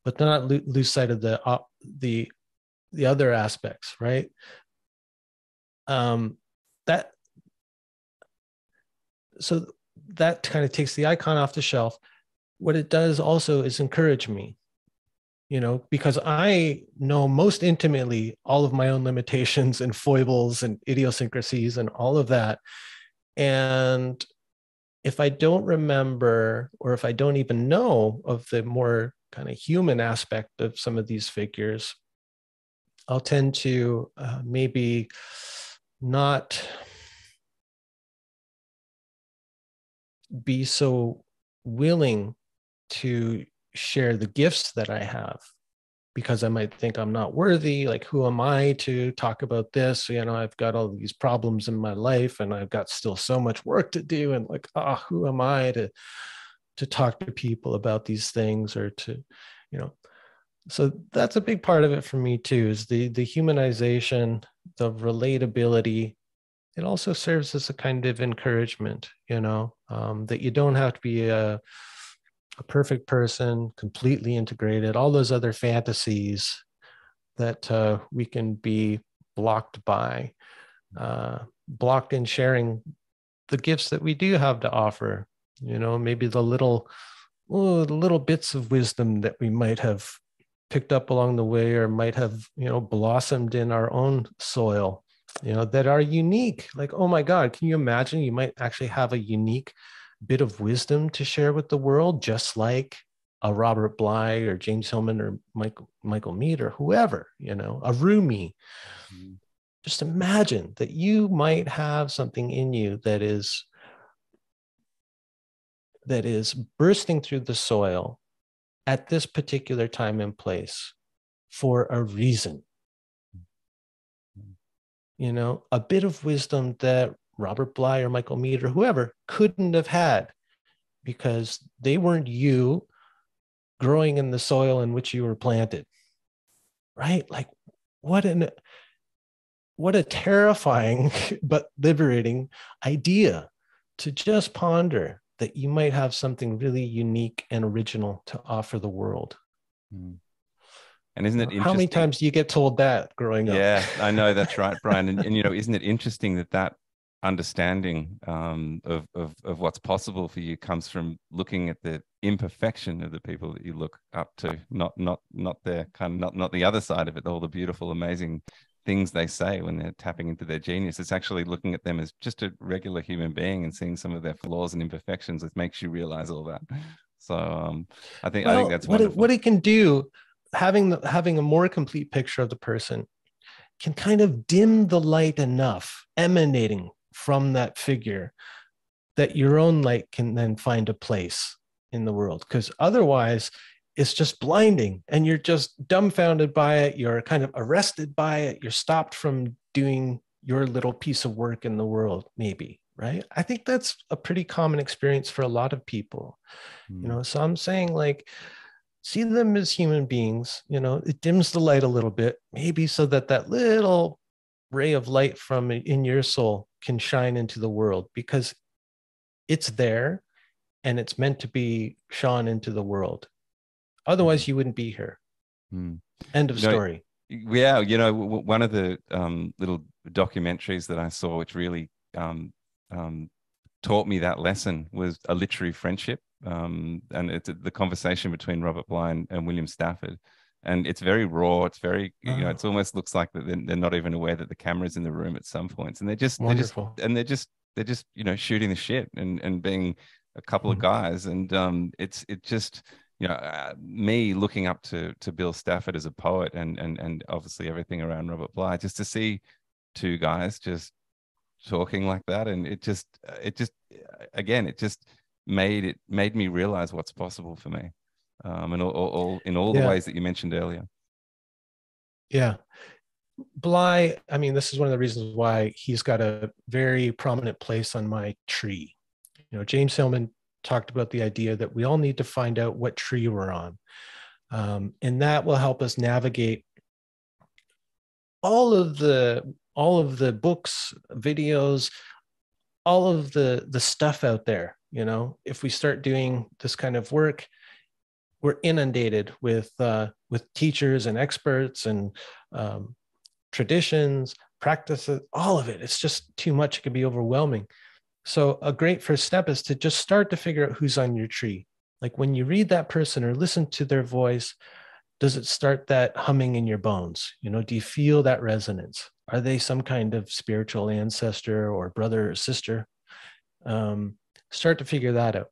But not lose sight of the uh, the the other aspects right? Um that so that kind of takes the icon off the shelf. What it does also is encourage me you know because i know most intimately all of my own limitations and foibles and idiosyncrasies and all of that. And if i don't remember or if i don't even know of the more kind of human aspect of some of these figures i'll tend to uh, maybe not be so willing to share the gifts that I have because I might think I'm not worthy. Like, who am I to talk about this? You know, I've got all these problems in my life and I've got still so much work to do. And like, ah, oh, who am I to to talk to people about these things or to, you know, so that's a big part of it for me too, is the the humanization, the relatability. It also serves as a kind of encouragement, you know, um, that you don't have to be a a perfect person, completely integrated, all those other fantasies that uh, we can be blocked by, uh, blocked in sharing the gifts that we do have to offer. You know, maybe the little, oh, the little bits of wisdom that we might have picked up along the way, or might have, you know, blossomed in our own soil. You know, that are unique. Like, oh my God, can you imagine? You might actually have a unique bit of wisdom to share with the world, just like a Robert Bly or James Hillman or Michael Michael Meade or whoever, you know, a Rumi. Mm-hmm. Just imagine that you might have something in you that is that is bursting through the soil at this particular time and place for a reason. You know, a bit of wisdom that Robert Bly or Michael Meade or whoever couldn't have had because they weren't you growing in the soil in which you were planted. Right? Like what an what a terrifying but liberating idea to just ponder that you might have something really unique and original to offer the world. Mm. And isn't it interesting? How many times do you get told that growing up? Yeah, I know that's right, Brian. And, and, you know, isn't it interesting that that understanding um, of, of, of what's possible for you comes from looking at the imperfection of the people that you look up to, not not not their kind of not not the other side of it, all the beautiful, amazing things they say when they're tapping into their genius. It's actually looking at them as just a regular human being and seeing some of their flaws and imperfections that makes you realize all that. So um, I think well, I think that's what it, what it can do. Having the, having a more complete picture of the person can kind of dim the light enough emanating from that figure that your own light can then find a place in the world. Because otherwise it's just blinding and you're just dumbfounded by it. You're kind of arrested by it. You're stopped from doing your little piece of work in the world maybe right? I think that's a pretty common experience for a lot of people. Mm. you know so i'm saying like see them as human beings you know it dims the light a little bit maybe so that that little ray of light from in your soul can shine into the world because it's there and it's meant to be shone into the world. Otherwise you wouldn't be here. Mm. end of You know, story. yeah you know one of the um, little documentaries that i saw which really um, um, taught me that lesson was a literary friendship. Um, and it's the conversation between robert bly and, and william stafford and it's very raw it's very you know Oh. it's almost looks like that they're, they're not even aware that the camera's in the room at some points and they're just they're just wonderful and they're just they're just you know shooting the shit and and being a couple of Mhm. guys and um it's it just you know uh, me looking up to to bill stafford as a poet and and and obviously everything around robert bly just to see two guys just talking like that and it just uh, it just uh, again it just made it made me realize what's possible for me um and all, all, in all the Yeah. ways that you mentioned earlier Yeah. Bly, I mean, this is one of the reasons why he's got a very prominent place on my tree. You know, James Hillman talked about the idea that we all need to find out what tree we're on. Um, and that will help us navigate all of the all of the books, videos, all of the the stuff out there. You know, if we start doing this kind of work, we're inundated with uh, with teachers and experts and um, traditions, practices, all of it. It's just too much. It can be overwhelming. So a great first step is to just start to figure out who's on your tree. Like when you read that person or listen to their voice, does it start that humming in your bones? You know, do you feel that resonance? Are they some kind of spiritual ancestor or brother or sister? Um, start to figure that out.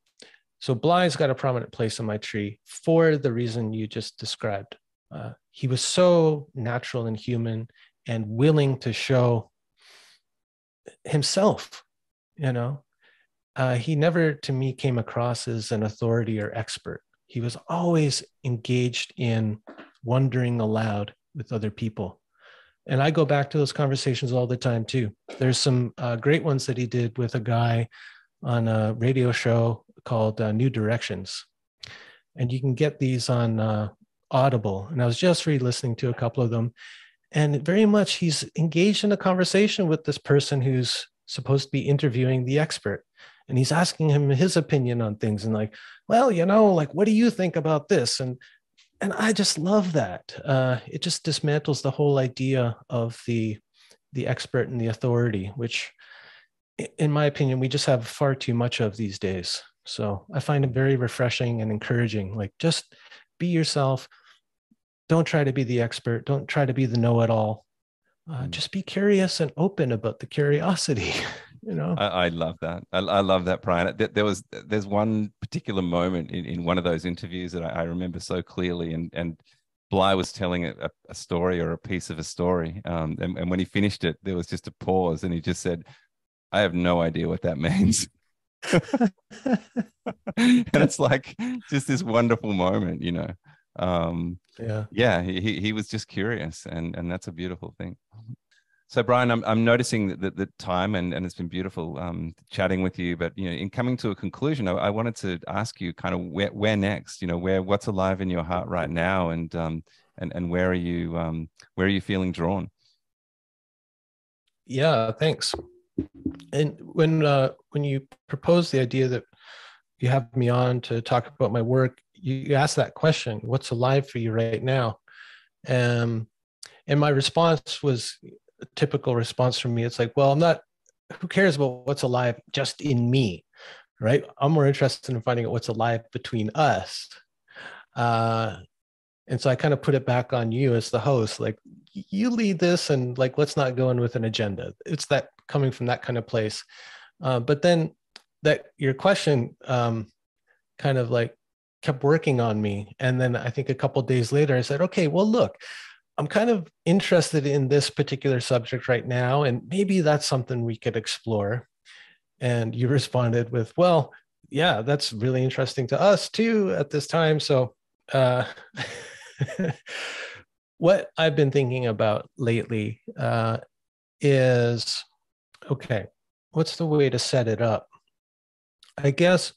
So Bly's got a prominent place on my tree for the reason you just described. Uh, he was so natural and human and willing to show himself, you know. Uh, he never, to me, came across as an authority or expert. He was always engaged in wondering aloud with other people. And I go back to those conversations all the time, too. There's some uh, great ones that he did with a guy on a radio show called uh, New Directions. And you can get these on uh, Audible. And I was just re listening to a couple of them. And very much he's engaged in a conversation with this person who's supposed to be interviewing the expert. And he's asking him his opinion on things and, like, well, you know, like, what do you think about this? And and I just love that. Uh, it just dismantles the whole idea of the the expert and the authority, which in my opinion, we just have far too much of these days. So I find it very refreshing and encouraging. Like, just be yourself. Don't try to be the expert. Don't try to be the know it all. Uh, Mm. Just be curious and open about the curiosity. You know, I, I love that. I, I love that, Brian. There, was there's one particular moment in, in one of those interviews that I, I remember so clearly, and and Bly was telling a, a story or a piece of a story, um, and, and when he finished it, there was just a pause, and he just said, "I have no idea what that means." and it's like just this wonderful moment, you know. Um, yeah. yeah, he he- was just curious, and and that's a beautiful thing. So Brian, I'm I'm noticing that the, the time and and it's been beautiful um, chatting with you. But you know, in coming to a conclusion, I, I wanted to ask you kind of where where next. You know, where what's alive in your heart right now, and um and and where are you um where are you feeling drawn? Yeah, thanks. And when uh, when you proposed the idea that you have me on to talk about my work, you, you asked that question: "What's alive for you right now?" Um, and my response was a typical response from me. It's like, "Well, I'm not. Who cares about what's alive just in me, right? I'm more interested in finding out what's alive between us." Uh, and so I kind of put it back on you as the host, like you lead this and like let's not go in with an agenda it's that coming from that kind of place uh, but then that your question um, kind of like kept working on me. And then I think a couple days later, I said, okay, well, look, I'm kind of interested in this particular subject right now, and maybe that's something we could explore. And you responded with, well, yeah, that's really interesting to us too at this time. So, uh, what I've been thinking about lately uh, is okay, what's the way to set it up? I guess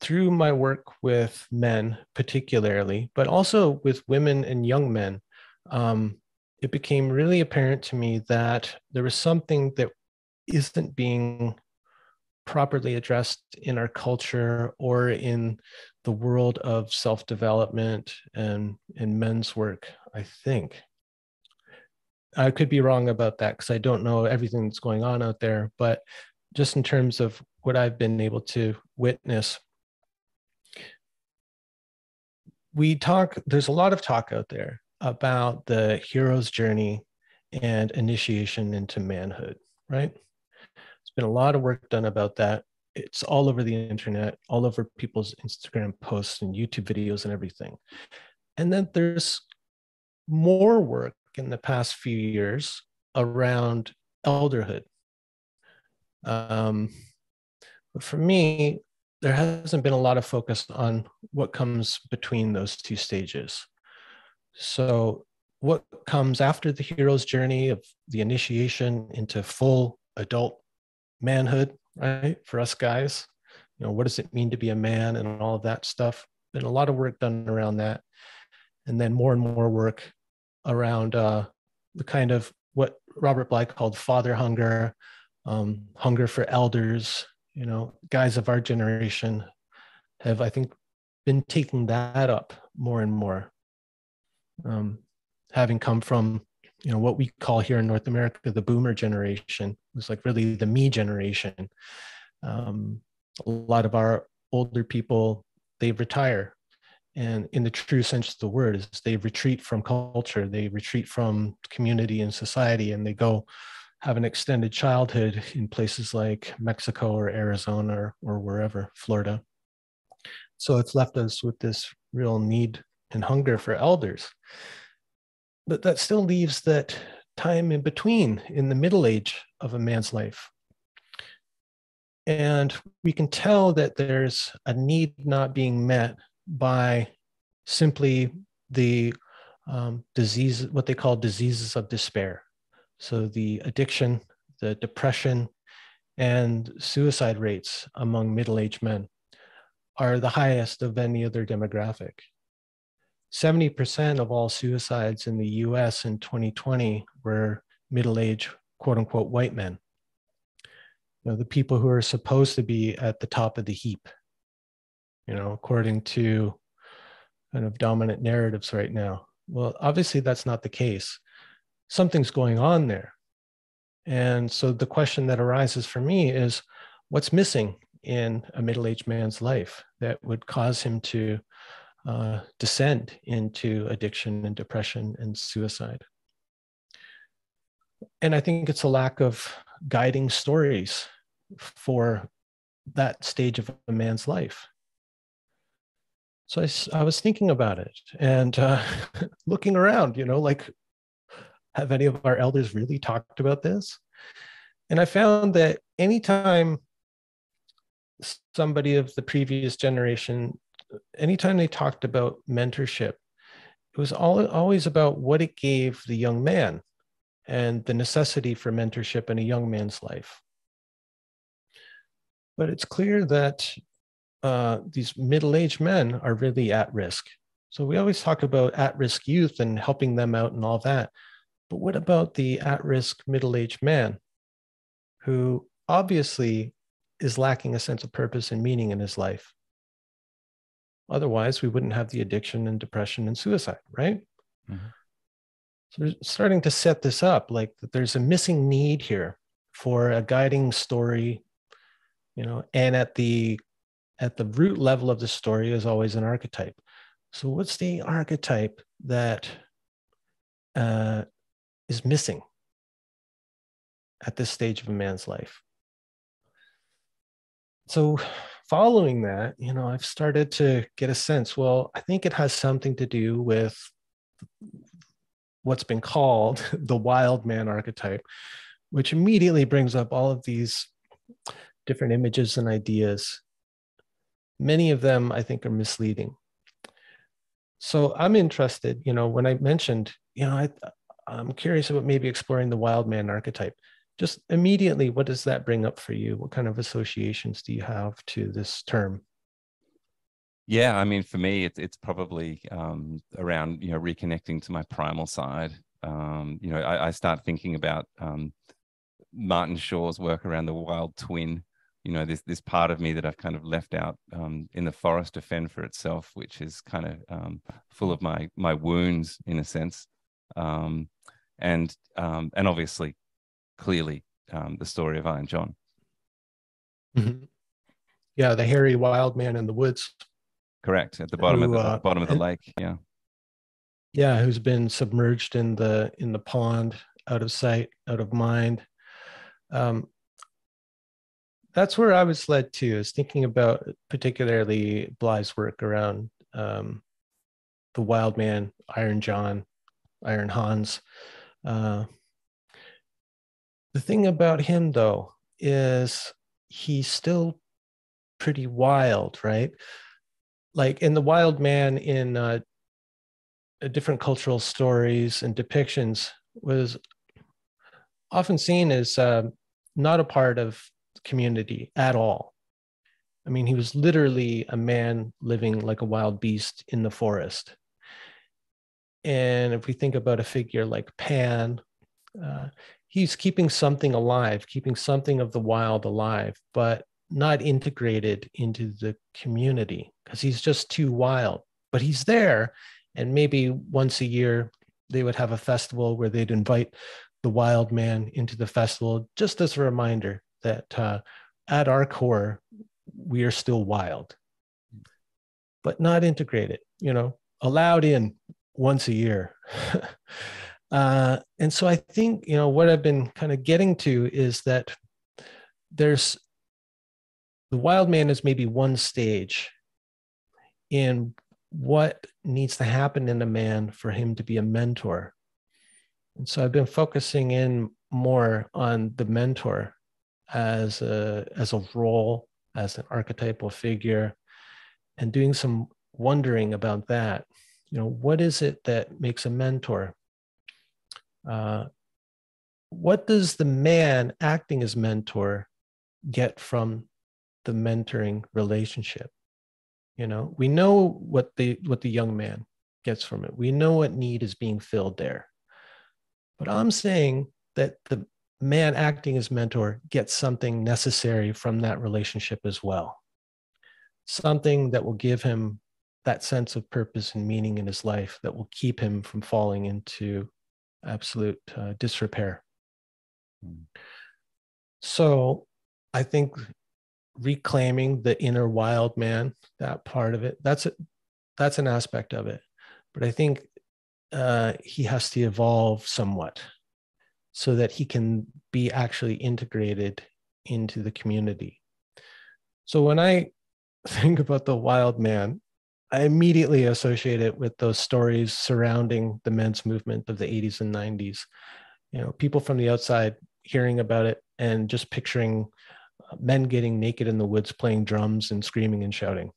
through my work with men, particularly, but also with women and young men, um, it became really apparent to me that there was something that isn't being properly addressed in our culture or in the world of self-development and in men's work i think i could be wrong about that because i don't know everything that's going on out there but just in terms of what i've been able to witness we talk there's a lot of talk out there about the hero's journey and initiation into manhood, right? There's been a lot of work done about that. It's all over the internet, all over people's Instagram posts and YouTube videos and everything. And then there's more work in the past few years around elderhood. Um, but for me, there hasn't been a lot of focus on what comes between those two stages. So, what comes after the hero's journey of the initiation into full adult manhood, right? For us guys, you know, what does it mean to be a man and all of that stuff? Been a lot of work done around that. And then more and more work around uh, the kind of what Robert Bly called father hunger, um, hunger for elders. You know, guys of our generation have, I think, been taking that up more and more um, having come from you know what we call here in North America the boomer generation. Was like really the me generation. Um, a lot of our older people they retire, and in the true sense of the word, is they retreat from culture, they retreat from community and society, and they go have an extended childhood in places like Mexico or Arizona or, or wherever, Florida. So it's left us with this real need and hunger for elders. But that still leaves that time in between in the middle age of a man's life. And we can tell that there's a need not being met by simply the um, disease, what they call diseases of despair. So the addiction, the depression, and suicide rates among middle aged men are the highest of any other demographic. 70% of all suicides in the US in 2020 were middle aged, quote unquote, white men. You know, the people who are supposed to be at the top of the heap, you know, according to kind of dominant narratives right now. Well, obviously, that's not the case. Something's going on there. And so the question that arises for me is what's missing in a middle aged man's life that would cause him to uh, descend into addiction and depression and suicide. And I think it's a lack of guiding stories for that stage of a man's life. So I, I was thinking about it and uh, looking around, you know, like, have any of our elders really talked about this? And I found that anytime somebody of the previous generation anytime they talked about mentorship, it was all, always about what it gave the young man and the necessity for mentorship in a young man's life. But it's clear that uh, these middle aged men are really at risk. So we always talk about at risk youth and helping them out and all that. But what about the at risk middle aged man who obviously is lacking a sense of purpose and meaning in his life? Otherwise, we wouldn't have the addiction and depression and suicide, right? Mm-hmm. So we're starting to set this up like that there's a missing need here for a guiding story, you know, and at the at the root level of the story is always an archetype. So what's the archetype that uh, is missing at this stage of a man's life? So following that, you know, I've started to get a sense. Well, I think it has something to do with what's been called the wild man archetype, which immediately brings up all of these different images and ideas. Many of them, I think, are misleading. So I'm interested, you know, when I mentioned, you know, I, I'm curious about maybe exploring the wild man archetype. Just immediately, what does that bring up for you? What kind of associations do you have to this term? Yeah, I mean, for me, it's it's probably um, around you know reconnecting to my primal side. Um, you know, I, I, start thinking about um, Martin Shaw's work around the wild twin. You know, this this part of me that I've kind of left out um, in the forest to fend for itself, which is kind of um, full of my my wounds in a sense, um, and and obviously, clearly, the story of Iron John. Mm-hmm. Yeah, the hairy wild man in the woods. Correct. At the bottom who, of the uh, bottom of the lake. Yeah. Yeah, who's been submerged in the in the pond, out of sight, out of mind. Um, that's where I was led to, is thinking about particularly Bly's work around um, the Wild Man, Iron John, Iron Hans. Uh, the thing about him, though, is he's still pretty wild, right? like in the wild man in uh, different cultural stories and depictions was often seen as uh, not a part of community at all i mean he was literally a man living like a wild beast in the forest and if we think about a figure like pan uh, he's keeping something alive keeping something of the wild alive but not integrated into the community because he's just too wild. But he's there, and maybe once a year they would have a festival where they'd invite the wild man into the festival, just as a reminder that uh, at our core we are still wild, but not integrated. You know, allowed in once a year. uh, and so I think you know what I've been kind of getting to is that there's the wild man is maybe one stage in what needs to happen in a man for him to be a mentor. And so I've been focusing in more on the mentor as a as a role, as an archetypal figure, and doing some wondering about that. You know, what is it that makes a mentor? Uh, what does the man acting as mentor get from the mentoring relationship you know we know what the what the young man gets from it we know what need is being filled there but i'm saying that the man acting as mentor gets something necessary from that relationship as well. Something that will give him that sense of purpose and meaning in his life that will keep him from falling into absolute uh, disrepair. Mm. so i think reclaiming the inner wild man that part of it that's a, that's an aspect of it. But i think uh, he has to evolve somewhat so that he can be actually integrated into the community so when i think about the wild man i immediately associate it with those stories surrounding the men's movement of the 80s and 90s you know people from the outside hearing about it and just picturing uh, men getting naked in the woods playing drums and screaming and shouting.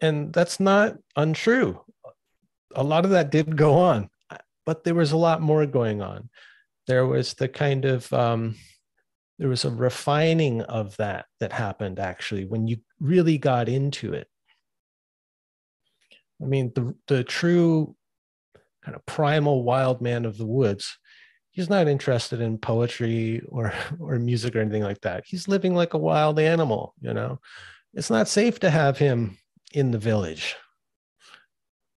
And that's not untrue. A lot of that did go on, but there was a lot more going on. There was the kind of, um, there was a refining of that that happened actually when you really got into it. I mean, the, the true kind of primal wild man of the woods he's not interested in poetry or or music or anything like that he's living like a wild animal you know it's not safe to have him in the village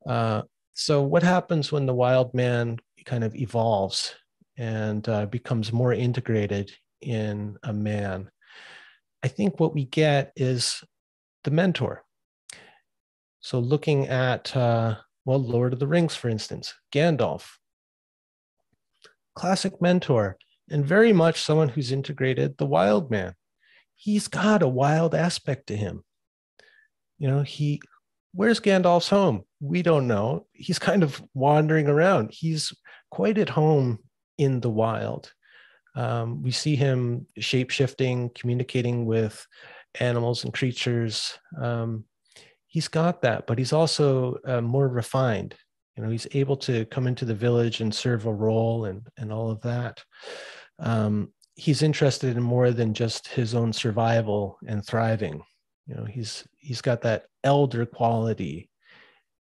uh, so what happens when the wild man kind of evolves and uh, becomes more integrated in a man i think what we get is the mentor so looking at uh, well lord of the rings for instance gandalf classic mentor, and very much someone who's integrated the wild man. he's got a wild aspect to him. You know, he where's Gandalf's home? We don't know. He's kind of wandering around. He's quite at home in the wild. Um, we see him shape shifting, communicating with animals and creatures. Um, he's got that, but he's also uh, more refined. You know, he's able to come into the village and serve a role and and all of that. Um, he's interested in more than just his own survival and thriving. You know, he's he's got that elder quality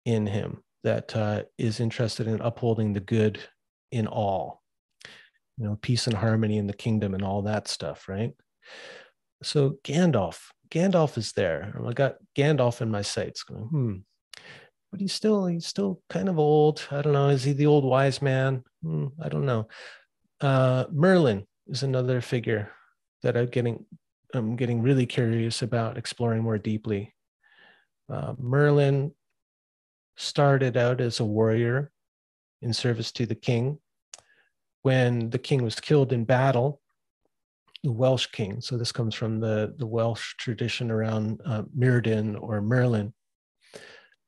in him that uh, is interested in upholding the good in all. You know, peace and harmony in the kingdom and all that stuff, right? So Gandalf, Gandalf is there. I got Gandalf in my sights. Going, hmm. But he's still he's still kind of old. I don't know. Is he the old wise man? Hmm, I don't know. Uh, Merlin is another figure that I'm getting I'm getting really curious about exploring more deeply. Uh, Merlin started out as a warrior in service to the king. When the king was killed in battle, the Welsh king. So this comes from the, the Welsh tradition around uh, or Merlin.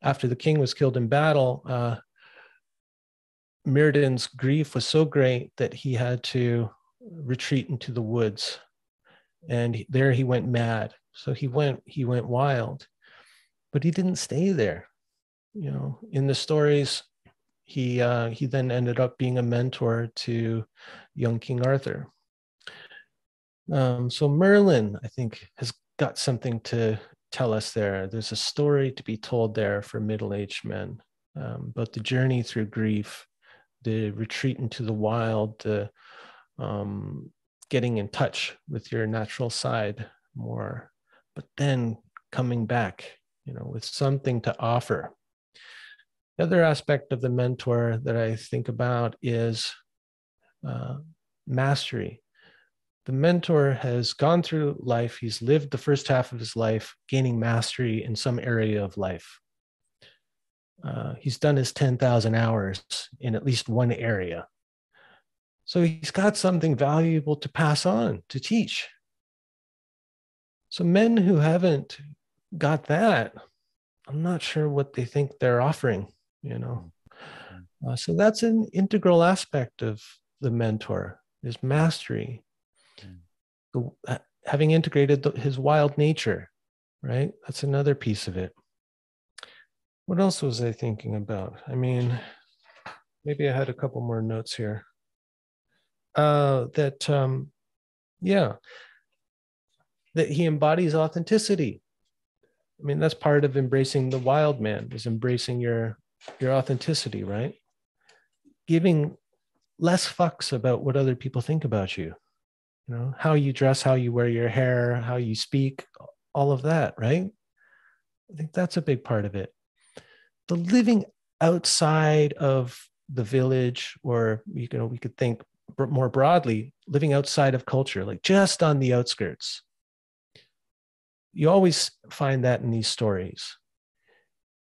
After the king was killed in battle, uh, grief was so great that he had to retreat into the woods, and there he went mad. So he went he went wild, but he didn't stay there. You know, in the stories, he uh, he then ended up being a mentor to young King Arthur. Um, so Merlin, I think, has got something to tell us there. There's a story to be told there for middle-aged men um, about the journey through grief, the retreat into the wild, the um, getting in touch with your natural side more, but then coming back, you know, with something to offer. The other aspect of the mentor that I think about is uh, mastery the mentor has gone through life, he's lived the first half of his life gaining mastery in some area of life. Uh, he's done his 10,000 hours in at least one area. So he's got something valuable to pass on, to teach. So men who haven't got that, I'm not sure what they think they're offering, you know. Mm-hmm. Uh, so that's an integral aspect of the mentor is mastery the, uh, having integrated the, his wild nature, right? That's another piece of it. What else was I thinking about? I mean, maybe I had a couple more notes here. Uh, that, um, yeah, that he embodies authenticity. I mean, that's part of embracing the wild man is embracing your your authenticity, right? Giving less fucks about what other people think about you you know how you dress how you wear your hair how you speak all of that right? I think that's a big part of it. The living outside of the village or you know we could think more broadly living outside of culture like just on the outskirts. You always find that in these stories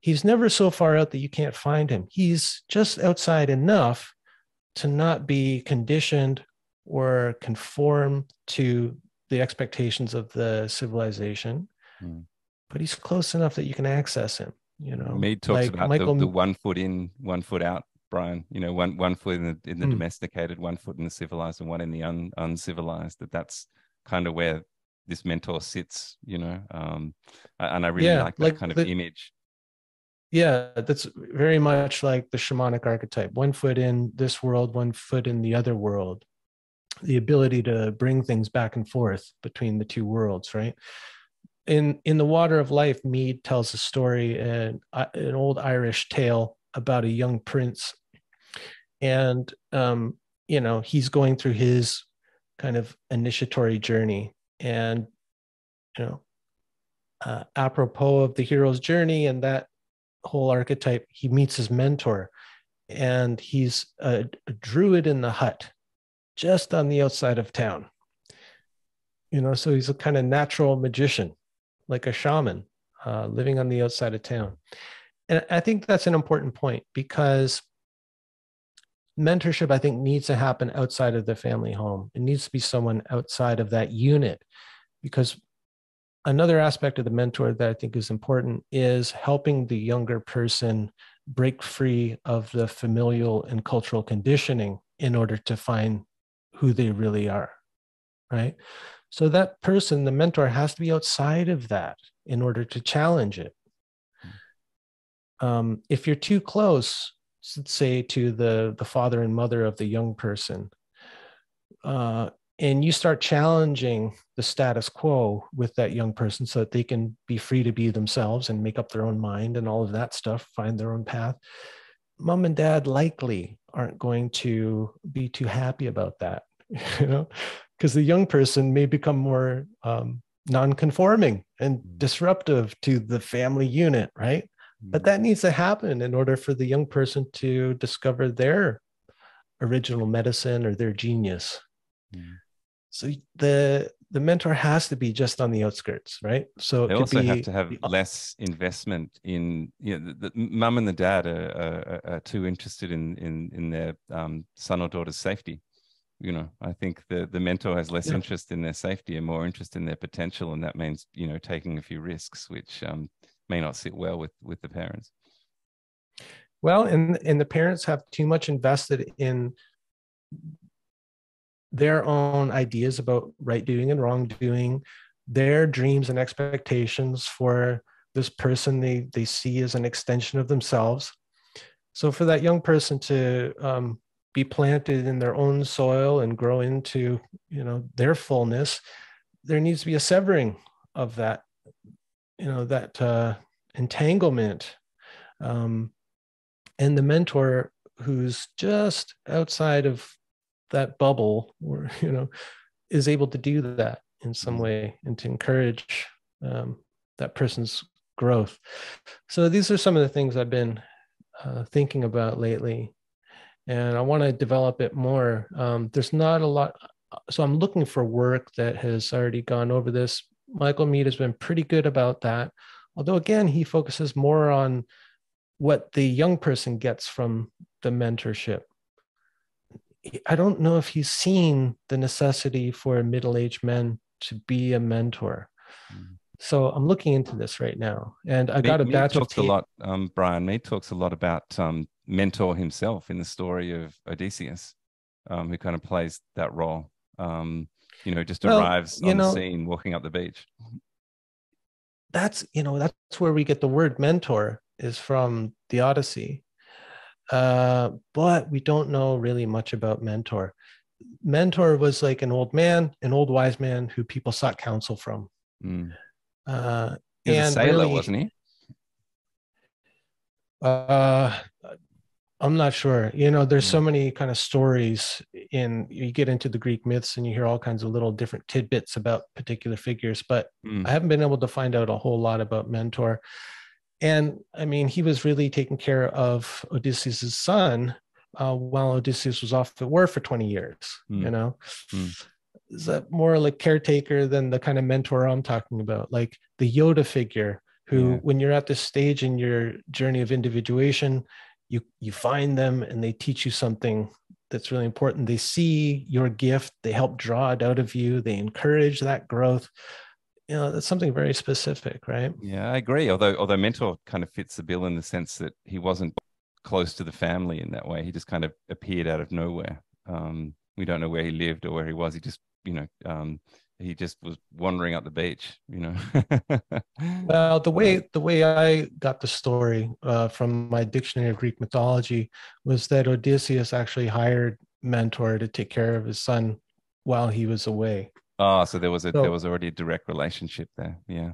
he's never so far out that you can't find him he's just outside enough to not be conditioned or conform to the expectations of the civilization, mm. but he's close enough that you can access him. You know, Meade talks like about Michael, the, the, one foot in, one foot out. Brian, you know, one one foot in the, in the mm. domesticated, one foot in the civilized, and one in the un, uncivilized. That that's kind of where this mentor sits. You know, um, and I really yeah, like that like kind of image. Yeah, that's very much like the shamanic archetype. One foot in this world, one foot in the other world the ability to bring things back and forth between the two worlds, right? In in the Water of Life, Meade tells a story, an, an old Irish tale about a young prince, and um, you know he's going through his kind of initiatory journey, and you know, uh, apropos of the hero's journey and that whole archetype, he meets his mentor, and he's a, a druid in the hut just on the outside of town. You know, so he's a kind of natural magician, like a shaman uh, living on the outside of town. And I think that's an important point because mentorship, I think, needs to happen outside of the family home. It needs to be someone outside of that unit because another aspect of the mentor that I think is important is helping the younger person break free of the familial and cultural conditioning in order to find who they really are. Right. So that person, the mentor, has to be outside of that in order to challenge it. Um, if you're too close, say to the the father and mother of the young person, uh, and you start challenging the status quo with that young person so that they can be free to be themselves and make up their own mind and all of that stuff, find their own path. Mom and dad likely aren't going to be too happy about that, you know, because the young person may become more um, non-conforming and mm. disruptive to the family unit, right? But mm. that needs to happen in order for the young person to discover their original medicine or their genius. Mm. So the the mentor has to be just on the outskirts, right? So they also have to have the, less investment in you know the, the mum and the dad are, are, are, too interested in in in their um, son or daughter's safety. You know, I think the the mentor has less yeah. interest in their safety and more interest in their potential, and that means you know taking a few risks, which um, may not sit well with with the parents. Well, and and the parents have too much invested in their own ideas about right doing and wrong doing, their dreams and expectations for this person they they see as an extension of themselves. So for that young person to um, be planted in their own soil and grow into you know their fullness, there needs to be a severing of that, you know that uh, entanglement, um, and the mentor who's just outside of that bubble or you know is able to do that in some mm-hmm. way and to encourage um, that person's growth. So these are some of the things i've been uh, thinking about lately and i want to develop it more. Um, there's not a lot so i'm looking for work that has already gone over this. Michael Meade has been pretty good about that although again he focuses more on what the young person gets from the mentorship I don't know if he's seen the necessity for a middle-aged men to be a mentor. Mm. So I'm looking into this right now, and I got a batch talks of. a lot, um, Brian. Meade talks a lot about um, mentor himself in the story of Odysseus, um, who kind of plays that role. Um, you know, just well, arrives on know, the scene, walking up the beach. That's you know that's where we get the word mentor is from the Odyssey. Uh, but we don't know really much about Mentor. Mentor was like an old man, an old wise man who people sought counsel from. Mm. Uh, he was and a sailor, really, wasn't he? Uh, I'm not sure. You know, there's so hmm. many kind of stories in you get into the Greek myths and you hear all kinds of little different tidbits about particular figures, but mm. I haven't been able to find out a whole lot about Mentor and I mean, he was really taking care of Odysseus's son uh, while Odysseus was off at war for 20 years. Mm. You know, mm. is that more like caretaker than the kind of mentor I'm talking about? Like the Yoda figure, who, yeah. when you're at this stage in your journey of individuation, you you find them and they teach you something that's really important. They see your gift, they help draw it out of you, they encourage that growth you know that's something very specific right? Yeah i agree although although mentor kind of fits the bill in the sense that he wasn't close to the family in that way he just kind of appeared out of nowhere. Um, we don't know where he lived or where he was he just you know um, he just was wandering up the beach you know? Well the way the way i got the story uh, from my dictionary of greek mythology was that odysseus actually hired mentor to take care of his son while he was away Oh, so there was a so, there was already a direct relationship there. Yeah.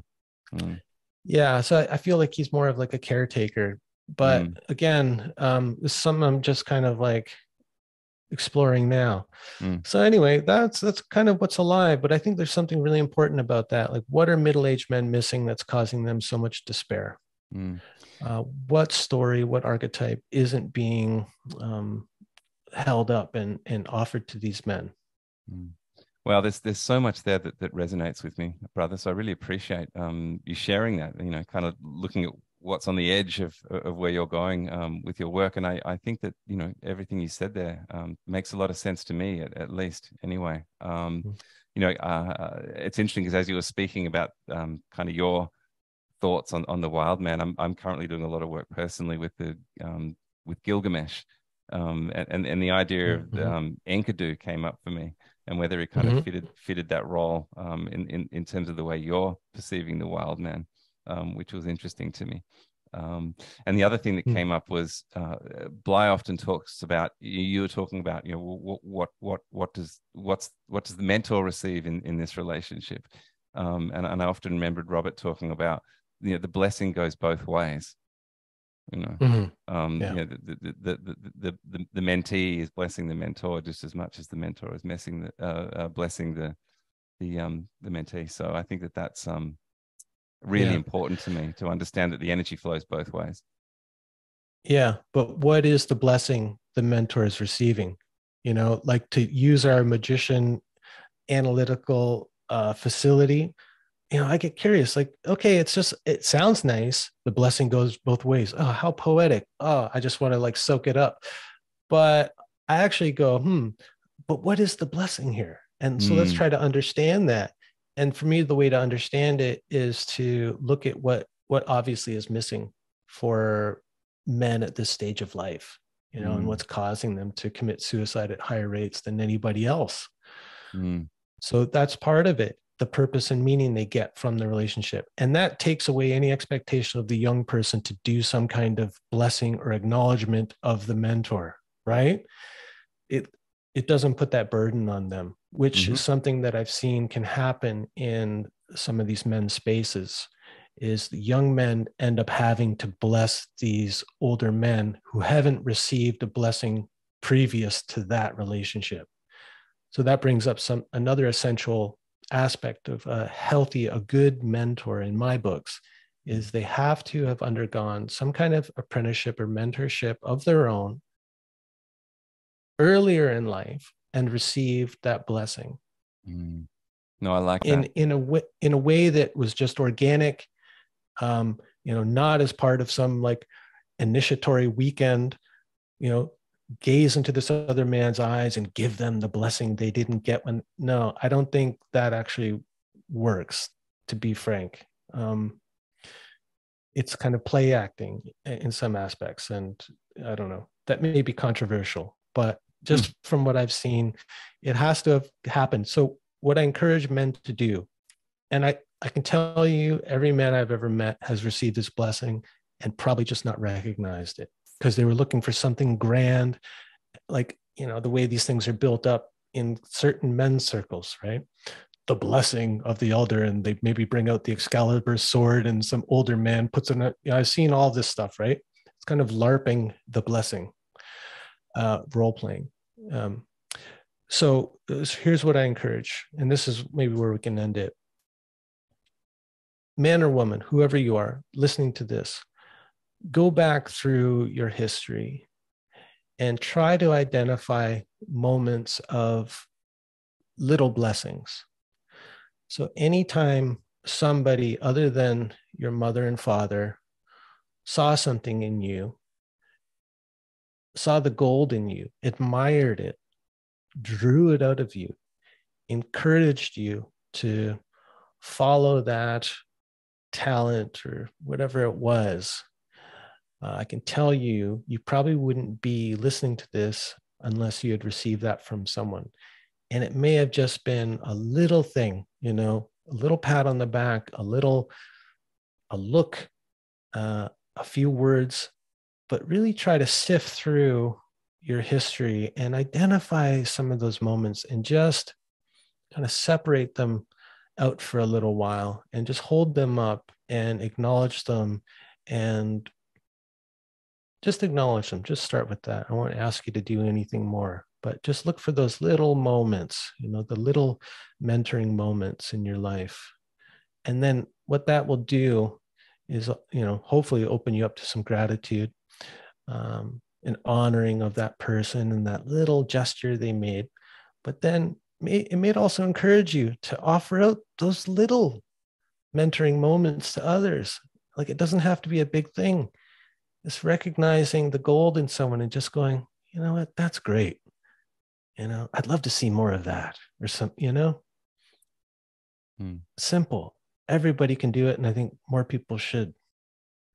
Mm. Yeah. So I, I, feel like he's more of like a caretaker. But mm. again, um, this is something I'm just kind of like exploring now. Mm. So anyway, that's that's kind of what's alive. But I think there's something really important about that. Like, what are middle-aged men missing that's causing them so much despair? Mm. Uh, what story, what archetype isn't being um, held up and and offered to these men? Well, there's there's so much there that, that resonates with me, brother. So I really appreciate um, you sharing that. You know, kind of looking at what's on the edge of of where you're going um, with your work. And I I think that you know everything you said there um, makes a lot of sense to me at, at least anyway. Um, mm-hmm. You know, uh, it's interesting because as you were speaking about um, kind of your thoughts on on the wild man, I'm I'm currently doing a lot of work personally with the um, with Gilgamesh. Um, and, and the idea of mm-hmm. um, Enkidu came up for me and whether it kind mm-hmm. of fitted fitted that role um, in, in in terms of the way you're perceiving the wild man, um, which was interesting to me. Um, and the other thing that mm. came up was uh, Bly often talks about you, you, were talking about you know what what what what does what's what does the mentor receive in in this relationship, um, and and I often remembered Robert talking about you know the blessing goes both ways you know mm-hmm. um yeah. you know, the, the, the, the, mentee is blessing the mentor just as much as the mentor is messing the uh, uh, blessing the the um the mentee so i think that that's um really important to me to understand that the energy flows both ways yeah but what is the blessing the mentor is receiving you know like to use our magician analytical uh, facility you know, I get curious, like, okay, it's just, it sounds nice. The blessing goes both ways. Oh, how poetic. Oh, I just want to like soak it up. But I actually go, hmm, but what is the blessing here? And so mm. let's try to understand that. And for me, the way to understand it is to look at what, what obviously is missing for men at this stage of life, you know, mm. and what's causing them to commit suicide at higher rates than anybody else. Mm. So that's part of it the purpose and meaning they get from the relationship. And that takes away any expectation of the young person to do some kind of blessing or acknowledgement of the mentor, right? It it doesn't put that burden on them, which mm-hmm. is something that I've seen can happen in some of these men's spaces is the young men end up having to bless these older men who haven't received a blessing previous to that relationship. So that brings up some another essential aspect of a healthy, a good mentor in my books is they have to have undergone some kind of apprenticeship or mentorship of their own earlier in life and received that blessing. Mm. No, I like in that. in a way in a way that was just organic, um, you know, not as part of some like initiatory weekend, you know, gaze into this other man's eyes and give them the blessing they didn't get when no i don't think that actually works to be frank. Um, it's kind of play acting in some aspects and i don't know that may be controversial but just mm. from what i've seen it has to have happened. So what i encourage men to do and i i can tell you every man i've ever met has received this blessing and probably just not recognized it because they were looking for something grand, like, you know, the way these things are built up in certain men's circles, right? The blessing of the elder, and they maybe bring out the Excalibur sword, and some older man puts in a. You know, I've seen all this stuff, right? It's kind of LARPing the blessing, uh, role playing. Um, so here's what I encourage, and this is maybe where we can end it. Man or woman, whoever you are, listening to this, go back through your history and try to identify moments of little blessings. So, anytime somebody other than your mother and father saw something in you, saw the gold in you, admired it, drew it out of you, encouraged you to follow that talent or whatever it was uh, I can tell you, you probably wouldn't be listening to this unless you had received that from someone. And it may have just been a little thing, you know, a little pat on the back, a little, a look, uh, a few words, but really try to sift through your history and identify some of those moments and just kind of separate them out for a little while and just hold them up and acknowledge them and just acknowledge them. Just start with that. I won't ask you to do anything more, but just look for those little moments, you know, the little mentoring moments in your life. And then what that will do is, you know, hopefully open you up to some gratitude, um, and honoring of that person and that little gesture they made. But then it may also encourage you to offer out those little mentoring moments to others like it doesn't have to be a big thing it's recognizing the gold in someone and just going you know what? That's great. You know i'd love to see more of that or some you know? Hmm. simple. Everybody can do it and i think more people should.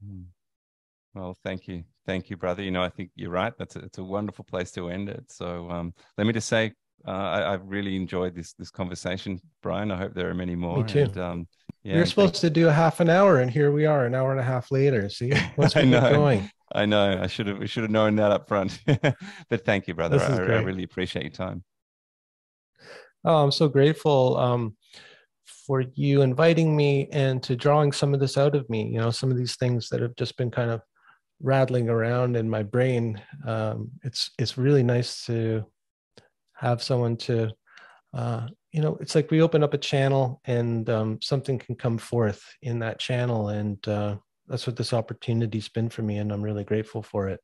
Hmm. well thank you. Thank you brother. You know i think you're right. That's a, it's a wonderful place to end it. So um, let me just say uh, I, have really enjoyed this this conversation, Brian. I hope there are many more. Me too. And, um, yeah, we were supposed to do a half an hour, and here we are, an hour and a half later. See, what's I know. going? I know. I should have. We should have known that up front. but thank you, brother. I, I, really appreciate your time. Oh, I'm so grateful um, for you inviting me and to drawing some of this out of me. You know, some of these things that have just been kind of rattling around in my brain. Um, it's it's really nice to have someone to uh, you know it's like we open up a channel and um, something can come forth in that channel and uh, that's what this opportunity's been for me and i'm really grateful for it.